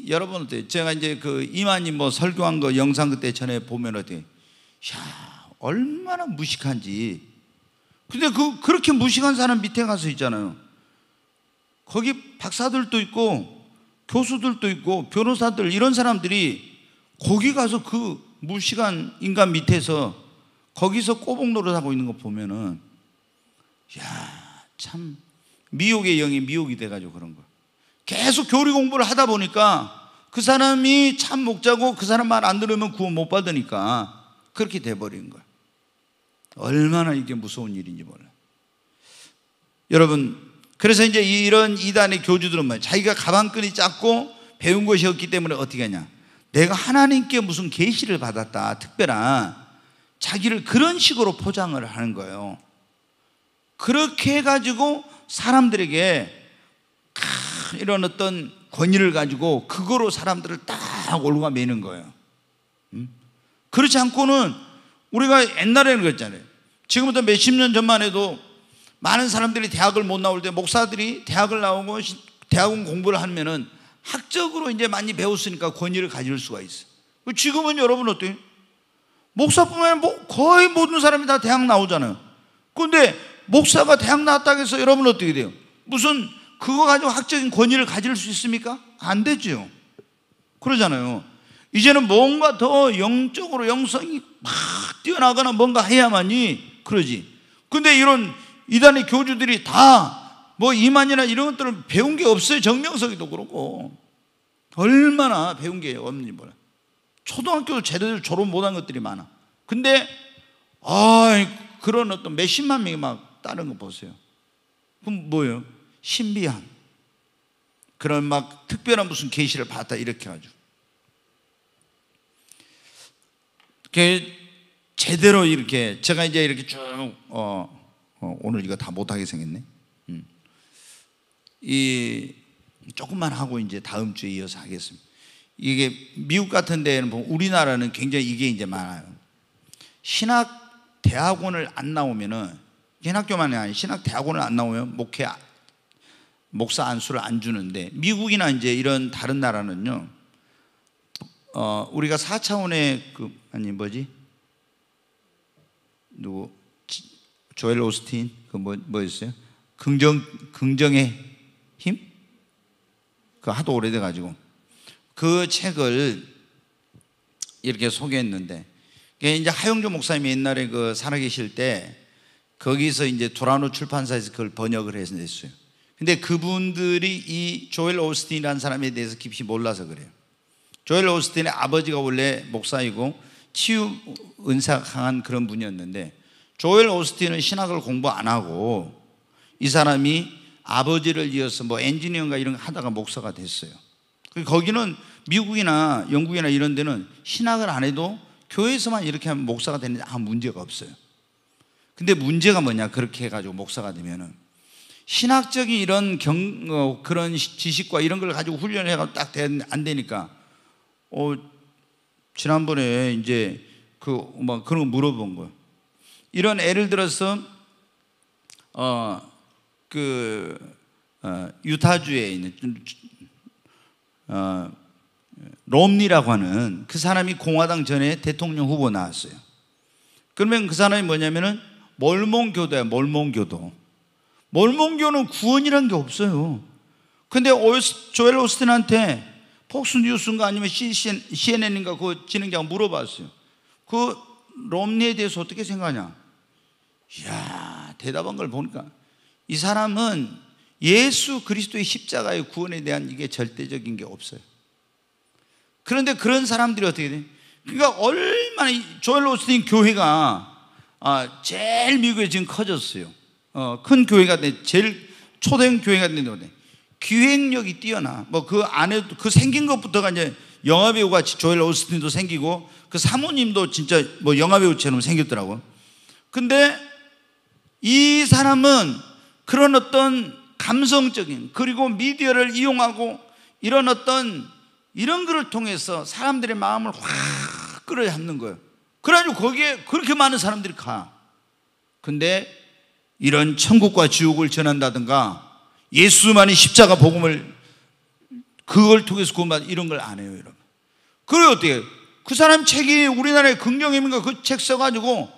여러분 어때요? 제가 이제 그 이만님 뭐 설교한 거 영상 그때 전에 보면 어때요? 야, 얼마나 무식한지. 근데 그, 그렇게 무식한 사람 밑에 가서 있잖아요. 거기 박사들도 있고, 교수들도 있고, 변호사들, 이런 사람들이 거기 가서 그 무식한 인간 밑에서 거기서 꼬북 노릇하고 있는 거 보면은, 야, 참, 미혹의 영이 미혹이 돼 가지고 그런 거. 계속 교리 공부를 하다 보니까 그 사람이 참 목자고 그 사람 말 안 들으면 구원 못 받으니까 그렇게 돼 버린 거예요. 얼마나 이게 무서운 일인지 몰라요. 여러분, 그래서 이제 이런 이단의 교주들은 뭐 자기가 가방끈이 작고 배운 것이 없기 때문에 어떻게 하냐. 내가 하나님께 무슨 계시를 받았다. 특별한 자기를 그런 식으로 포장을 하는 거예요. 그렇게 해가지고 사람들에게 이런 어떤 권위를 가지고 그거로 사람들을 딱 올가 매는 거예요. 그렇지 않고는 우리가 옛날에는 그랬잖아요. 지금부터 몇십 년 전만 해도 많은 사람들이 대학을 못 나올 때 목사들이 대학을 나오고 대학원 공부를 하면은 학적으로 이제 많이 배웠으니까 권위를 가질 수가 있어. 지금은 여러분 어때요? 목사뿐만 아니라 뭐 거의 모든 사람이 다 대학 나오잖아요. 그런데 목사가 대학 나왔다고 해서 여러분 어떻게 돼요? 무슨 그거 가지고 학적인 권위를 가질 수 있습니까? 안 되죠. 그러잖아요. 이제는 뭔가 더 영적으로 영성이 막 뛰어나거나 뭔가 해야만이 그러지. 근데 이런 이단의 교주들이 다 뭐 이만이나 이런 것들을 배운 게 없어요. 정명석이도 그렇고. 얼마나 배운 게 없는지 몰라. 초등학교도 제대로 졸업 못한 것들이 많아. 근데, 아 그런 어떤 몇십만 명이 막 따른 거 보세요. 그럼 뭐예요? 신비한. 그런 막 특별한 무슨 계시를 받았다 이렇게 가지고. 제대로 이렇게 제가 이제 이렇게 쭉 어, 어, 오늘 이거 다 못하게 생겼네. 음. 이 조금만 하고 이제 다음 주에 이어서 하겠습니다. 이게 미국 같은 데는 보면 우리나라는 굉장히 이게 이제 많아요. 신학 대학원을 안 나오면은 신학교만이 아니라 신학 대학원을 안 나오면 목회 목사 안수를 안 주는데 미국이나 이제 이런 다른 나라는요. 어, 우리가 4차원의 그 아니 뭐지? 누구? 조엘 오스틴 그뭐 뭐였어요? 긍정 긍정의 힘? 그 하도 오래돼 가지고 그 책을 이렇게 소개했는데 이제 하영조 목사님이 옛날에 그 살아계실 때 거기서 이제 도라노 출판사에서 그걸 번역을 해서 냈어요. 근데 그분들이 이 조엘 오스틴이라는 사람에 대해서 깊이 몰라서 그래요. 조엘 오스틴의 아버지가 원래 목사이고 치유 은사가 강한 그런 분이었는데 조엘 오스틴은 신학을 공부 안 하고 이 사람이 아버지를 이어서 뭐 엔지니어인가 이런 거 하다가 목사가 됐어요. 그 거기는 미국이나 영국이나 이런 데는 신학을 안 해도 교회에서만 이렇게 하면 목사가 되는데 아무 문제가 없어요. 근데 문제가 뭐냐 그렇게 해가지고 목사가 되면은 신학적인 이런 경 어, 그런 지식과 이런 걸 가지고 훈련을 해가지고 딱 안 되니까 어, 지난번에 이제 그뭐 그런 거 물어본 거예요. 이런 예를 들어서 어그 어, 유타주에 있는 어, 롬니라고 하는 그 사람이 공화당 전에 대통령 후보 나왔어요. 그러면 그 사람이 뭐냐면은 몰몬교도야, 몰몬교도. 몰몬교는 구원이란 게 없어요. 근데 조엘 오스틴한테 폭스뉴스인가 아니면 CNN인가 그 진행자가 물어봤어요. 그 롬니에 대해서 어떻게 생각하냐? 이야, 대답한 걸 보니까 이 사람은 예수 그리스도의 십자가의 구원에 대한 이게 절대적인 게 없어요. 그런데 그런 사람들이 어떻게 돼? 그러니까 얼마나 조엘 오스틴 교회가 아, 제일 미국에 지금 커졌어요. 어, 큰 교회가 돼, 제일 초대형 교회가 됐는데 기획력이 뛰어나. 뭐 그 안에 그 생긴 것부터가 이제 영화 배우가 조엘 오스틴도 생기고 그 사모님도 진짜 뭐 영화 배우처럼 생겼더라고. 근데 이 사람은 그런 어떤 감성적인 그리고 미디어를 이용하고 이런 어떤 이런 것을 통해서 사람들의 마음을 확 끌어잡는 거예요. 그래가지고 거기에 그렇게 많은 사람들이 가. 근데 이런 천국과 지옥을 전한다든가 예수만이 십자가 복음을 그걸 통해서 구원받 이런 걸 안 해요, 여러분. 그래 어떻게? 그 사람 책이 우리나라의 긍정의민가 그책 써가지고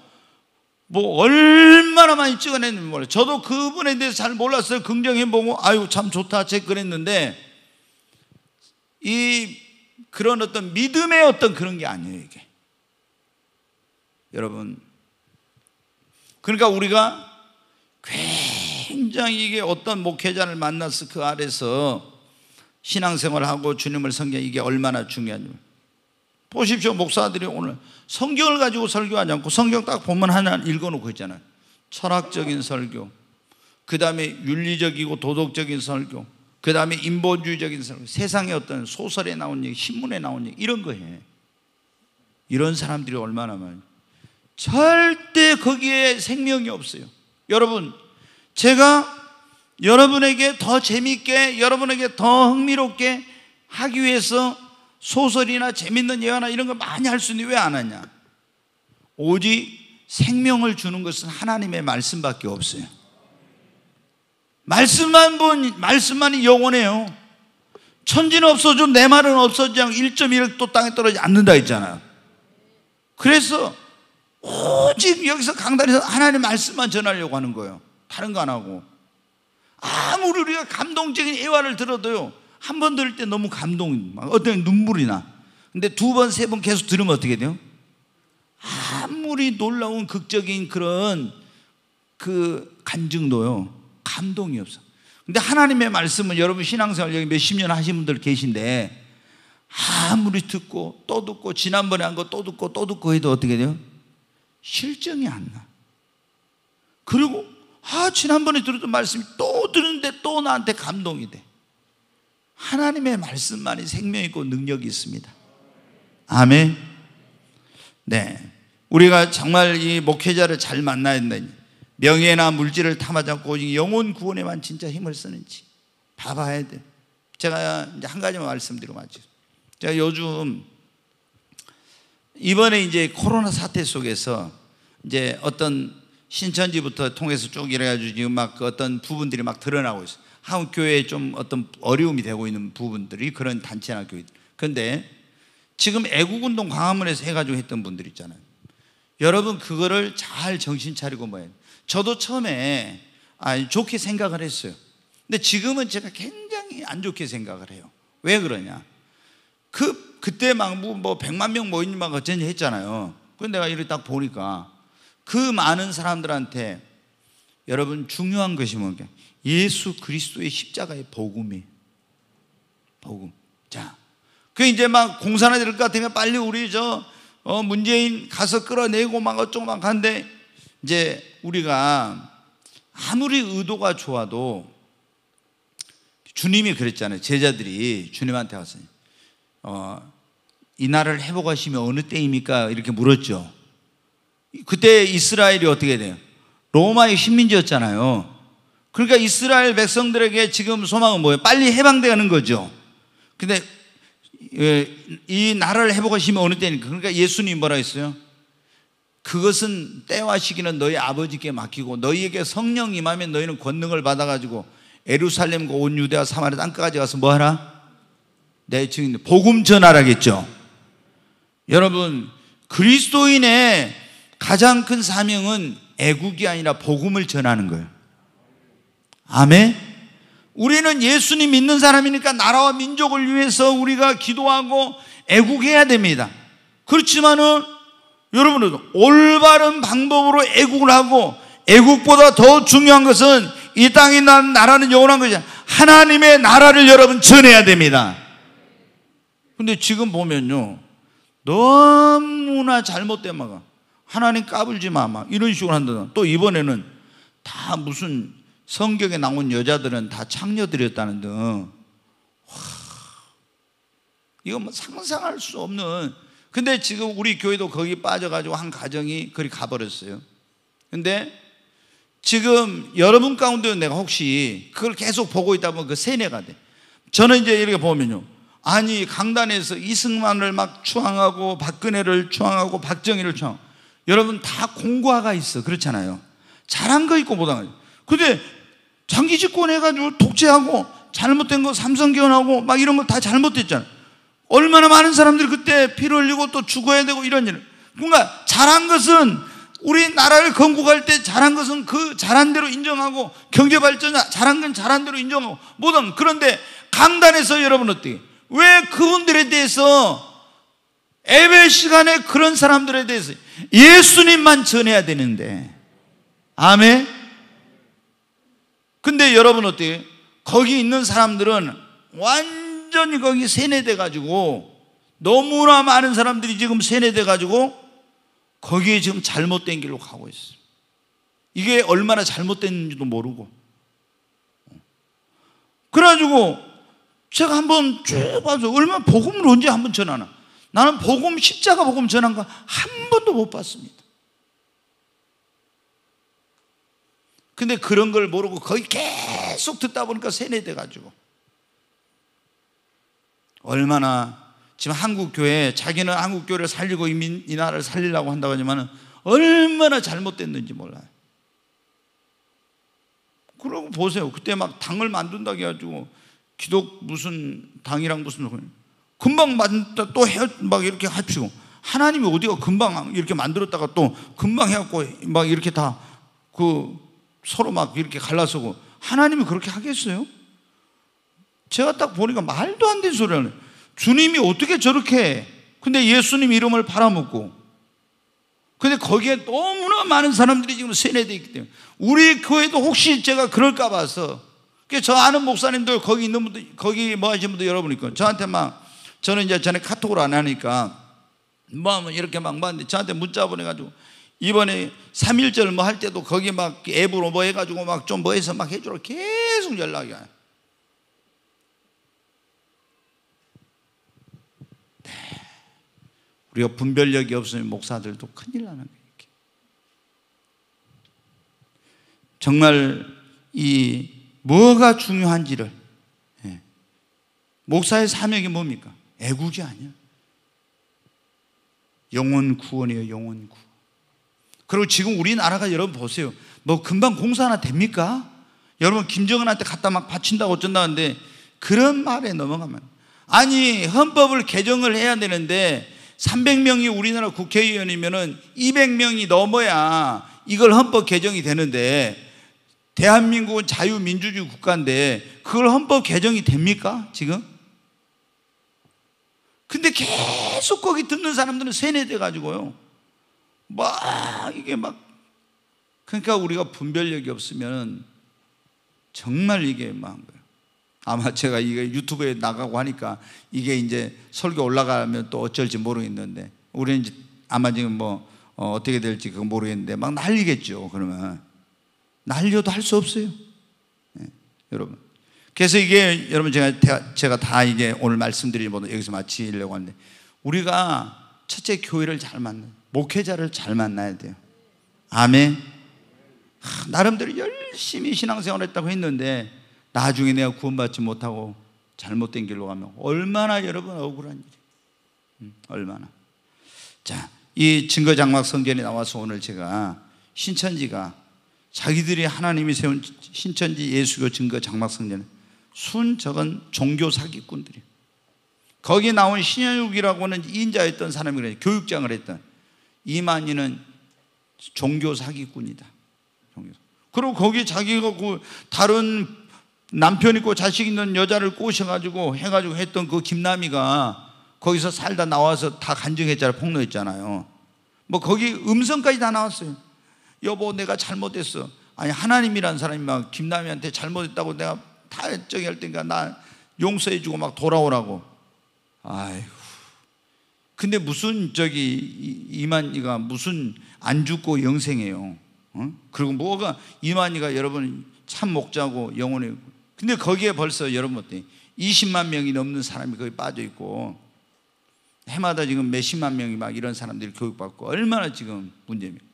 뭐 얼마나 많이 찍어냈는지 몰라요. 저도 그분에 대해서 잘 몰랐어요. 긍정의 보고 아유 참 좋다 책 그랬는데 이 그런 어떤 믿음의 어떤 그런 게 아니에요 이게. 여러분 그러니까 우리가 굉장히 이게 어떤 목회자를 만나서 그 아래서 신앙생활을 하고 주님을 섬겨 이게 얼마나 중요한지. 보십시오 목사들이 오늘. 성경을 가지고 설교하지 않고 성경 딱 보면 하나 읽어놓고 있잖아요. 철학적인 설교 그 다음에 윤리적이고 도덕적인 설교 그 다음에 인본주의적인 설교. 세상의 어떤 소설에 나온 얘기 신문에 나온 얘기 이런 거 해. 이런 사람들이 얼마나 많아요. 절대 거기에 생명이 없어요. 여러분 제가 여러분에게 더 재미있게, 여러분에게 더 흥미롭게 하기 위해서 소설이나 재밌는 예화나 이런 거 많이 할 수 있는데 왜 안 하냐? 오직 생명을 주는 것은 하나님의 말씀밖에 없어요. 말씀만 본 말씀만이 영원해요. 천지는 없어져 내 말은 없어지지 않고 1.1도 땅에 떨어지지 않는다 했잖아요. 그래서 오직 여기서 강단에서 하나님의 말씀만 전하려고 하는 거예요. 다른 거 안 하고. 아무리 우리가 감동적인 예화를 들어도요. 한 번 들을 때 너무 감동, 어떤 눈물이 나. 근데 두 번, 세 번 계속 들으면 어떻게 돼요? 아무리 놀라운 극적인 그런 그 간증도요. 감동이 없어. 근데 하나님의 말씀은 여러분 신앙생활 여기 몇십 년 하신 분들 계신데 아무리 듣고 또 듣고 지난번에 한 거 또 듣고 또 듣고 해도 어떻게 돼요? 실정이 안 나. 그리고 아 지난번에 들었던 말씀이 또 들었는데 또 나한테 감동이 돼. 하나님의 말씀만이 생명 있고 능력이 있습니다. 아멘. 네. 우리가 정말 이 목회자를 잘 만나야 된다. 명예나 물질을 탐하지 않고 영혼 구원에만 진짜 힘을 쓰는지 봐봐야 돼. 제가 이제 한 가지만 말씀드리고 마치. 제가 요즘 이번에 이제 코로나 사태 속에서 이제 어떤 신천지부터 통해서 쭉 이래가지고 지금 막그 어떤 부분들이 막 드러나고 있어요. 한국 교회에 좀 어떤 어려움이 되고 있는 부분들이 그런 단체나 교회. 그런데 지금 애국운동 광화문에서 해가지고 했던 분들 있잖아요. 여러분 그거를 잘 정신 차리고 뭐예요. 저도 처음에 아, 좋게 생각을 했어요. 근데 지금은 제가 굉장히 안 좋게 생각을 해요. 왜 그러냐? 그 그때 막뭐 100만 명 모인 막 어쩐지 했잖아요. 근데 내가 이렇게 딱 보니까 그 많은 사람들한테 여러분 중요한 것이 뭔가 예수 그리스도의 십자가의 복음이 복음. 자, 그 이제 막 공사나 될것 같으면 빨리 우리 저 어, 문재인 가서 끌어내고 막 어쩌고 막 하는데 이제 우리가 아무리 의도가 좋아도 주님이 그랬잖아요. 제자들이 주님한테 와서 어, 이 나라를 회복하시면 어느 때입니까? 이렇게 물었죠. 그때 이스라엘이 어떻게 돼요? 로마의 식민지였잖아요. 그러니까 이스라엘 백성들에게 지금 소망은 뭐예요? 빨리 해방되는 거죠. 근데 예, 이 나라를 회복하시면 어느 때입니까? 그러니까 예수님 뭐라 했어요? 그것은 때와 시기는 너희 아버지께 맡기고 너희에게 성령 임하면 너희는 권능을 받아가지고 에루살렘과 온 유대와 사마리아 땅까지 가서 뭐 하라? 내 증인 복음 전하라겠죠. 여러분 그리스도인의 가장 큰 사명은 애국이 아니라 복음을 전하는 거예요. 아멘. 우리는 예수님 믿는 사람이니까 나라와 민족을 위해서 우리가 기도하고 애국해야 됩니다. 그렇지만은 여러분은 올바른 방법으로 애국을 하고 애국보다 더 중요한 것은 이 땅에 난 나라는 영원한 것이 하나님의 나라를 여러분 전해야 됩니다. 근데 지금 보면요. 너무나 잘못된 마가 하나님 까불지 마. 막 이런 식으로 한다. 또 이번에는 다 무슨 성경에 나온 여자들은 다 창녀들이었다는 등. 와, 이거 뭐 상상할 수 없는 근데 지금 우리 교회도 거기 빠져가지고 한 가정이 그리 가버렸어요. 근데 지금 여러분 가운데 내가 혹시 그걸 계속 보고 있다 보면 그 세뇌가 돼. 저는 이제 이렇게 보면요. 아니, 강단에서 이승만을 막 추앙하고 박근혜를 추앙하고 박정희를 추앙. 여러분 다 공과가 있어. 그렇잖아요. 잘한 거 있고 못한 거. 근데 장기 집권 해가지고 독재하고 잘못된 거 삼성 개헌하고 막 이런 거 다 잘못됐잖아. 얼마나 많은 사람들이 그때 피를 흘리고 또 죽어야 되고 이런 일. 뭔가 잘한 것은 우리 나라를 건국할 때 잘한 것은 그 잘한 대로 인정하고 경제 발전 잘한 건 잘한 대로 인정하고 뭐든 그런데 강단에서 여러분 어떻게 왜 그분들에 대해서 예배 시간에 그런 사람들에 대해서 예수님만 전해야 되는데 아멘. 근데 여러분 어때요? 거기 있는 사람들은 완 완전히 거기 세뇌돼 가지고 너무나 많은 사람들이 지금 세뇌돼 가지고 거기에 지금 잘못된 길로 가고 있어요. 이게 얼마나 잘못됐는지도 모르고. 그래가지고 제가 한번 쭉 봐서 얼마나 복음을 언제 한번 전하나. 나는 복음, 십자가 복음 전한 거 한 번도 못 봤습니다. 근데 그런 걸 모르고 거기 계속 듣다 보니까 세뇌돼 가지고. 얼마나 지금 한국 교회 자기는 한국 교회를 살리고 이, 민, 이 나라를 살리려고 한다고 하지만 얼마나 잘못됐는지 몰라요. 그러고 보세요. 그때 막 당을 만든다고 해가지고 기독 무슨 당이랑 무슨 금방 또 해 막 이렇게 합치고 하나님이 어디가 금방 이렇게 만들었다가 또 금방 해갖고 막 이렇게 다 그 서로 막 이렇게 갈라서고. 하나님이 그렇게 하겠어요? 제가 딱 보니까 말도 안 되는 소리를 주님이 어떻게 저렇게 해? 근데 예수님 이름을 팔아먹고. 근데 거기에 너무나 많은 사람들이 지금 세뇌되어 있기 때문에. 우리 교회도 혹시 제가 그럴까 봐서. 저 아는 목사님들 거기 있는 분들 거기 뭐 하시는 분들 여러분 있고 저한테 막 저는 이제 전에 카톡을 안 하니까 뭐 이렇게 막 봤는데 저한테 문자 보내가지고 이번에 3일절 뭐 할 때도 거기 막 앱으로 뭐 해가지고 막 좀 뭐 해서 막 해주라 계속 연락이 와요. 네. 우리가 분별력이 없으면 목사들도 큰일 나는 거예요. 정말 이 뭐가 중요한지를 예. 목사의 사명이 뭡니까? 애국이 아니야. 영혼 구원이에요, 영혼 구원. 그리고 지금 우리나라가 여러분 보세요. 뭐 금방 공사 하나 됩니까? 여러분 김정은한테 갖다 막 바친다고 어쩐다는데 그런 말에 넘어가면 아니 헌법을 개정을 해야 되는데 300명이 우리나라 국회의원이면은 200명이 넘어야 이걸 헌법 개정이 되는데 대한민국은 자유민주주의 국가인데 그걸 헌법 개정이 됩니까? 지금? 근데 계속 거기 듣는 사람들은 세뇌돼 가지고요. 막 이게 막 그러니까 우리가 분별력이 없으면 정말 이게 막 거예요. 아마 제가 이게 유튜브에 나가고 하니까 이게 이제 설교 올라가면 또 어쩔지 모르겠는데 우리는 이제 아마 지금 뭐 어, 떻게 될지 그건 모르겠는데 막 난리겠죠. 그러면 난리도 할 수 없어요. 네, 여러분. 그래서 이게 여러분 제가 제가 다 이게 오늘 말씀드린 모든 여기서 마치려고 하는데 우리가 첫째 교회를 잘 만나 목회자를 잘 만나야 돼요. 아멘. 하, 나름대로 열심히 신앙생활을 했다고 했는데 나중에 내가 구원받지 못하고 잘못된 길로 가면 얼마나 여러분 억울한 일이 음, 얼마나. 자, 이 증거장막 성전에 나와서 오늘 제가 신천지가 자기들이 하나님이 세운 신천지 예수교 증거 장막 성전에 순적은 종교 사기꾼들이 거기 나온 신현욱이라고 하는 인자였던 사람이 교육장을 했던 이만희는 종교 사기꾼이다. 그리고 거기 자기가 그 다른 남편 있고 자식 있는 여자를 꼬셔가지고 해가지고 했던 그 김남희가 거기서 살다 나와서 다 간증했잖아요. 폭로했잖아요. 뭐 거기 음성까지 다 나왔어요. 여보 내가 잘못했어. 아니 하나님이란 사람이 막 김남희한테 잘못했다고 내가 다 저기 할 테니까 나 용서해 주고 막 돌아오라고. 아이고. 근데 무슨 저기 이만희가 무슨 안 죽고 영생해요. 어? 그리고 뭐가 이만희가 여러분 참 목자고 영혼이 근데 거기에 벌써 여러분 어때? 20만 명이 넘는 사람이 거기 빠져 있고 해마다 지금 몇십만 명이 막 이런 사람들이 교육받고 얼마나 지금 문제입니까?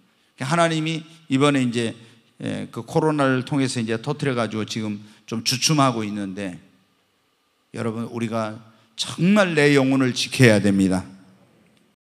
하나님이 이번에 이제 예, 그 코로나를 통해서 이제 터트려 가지고 지금 좀 주춤하고 있는데 여러분 우리가 정말 내 영혼을 지켜야 됩니다.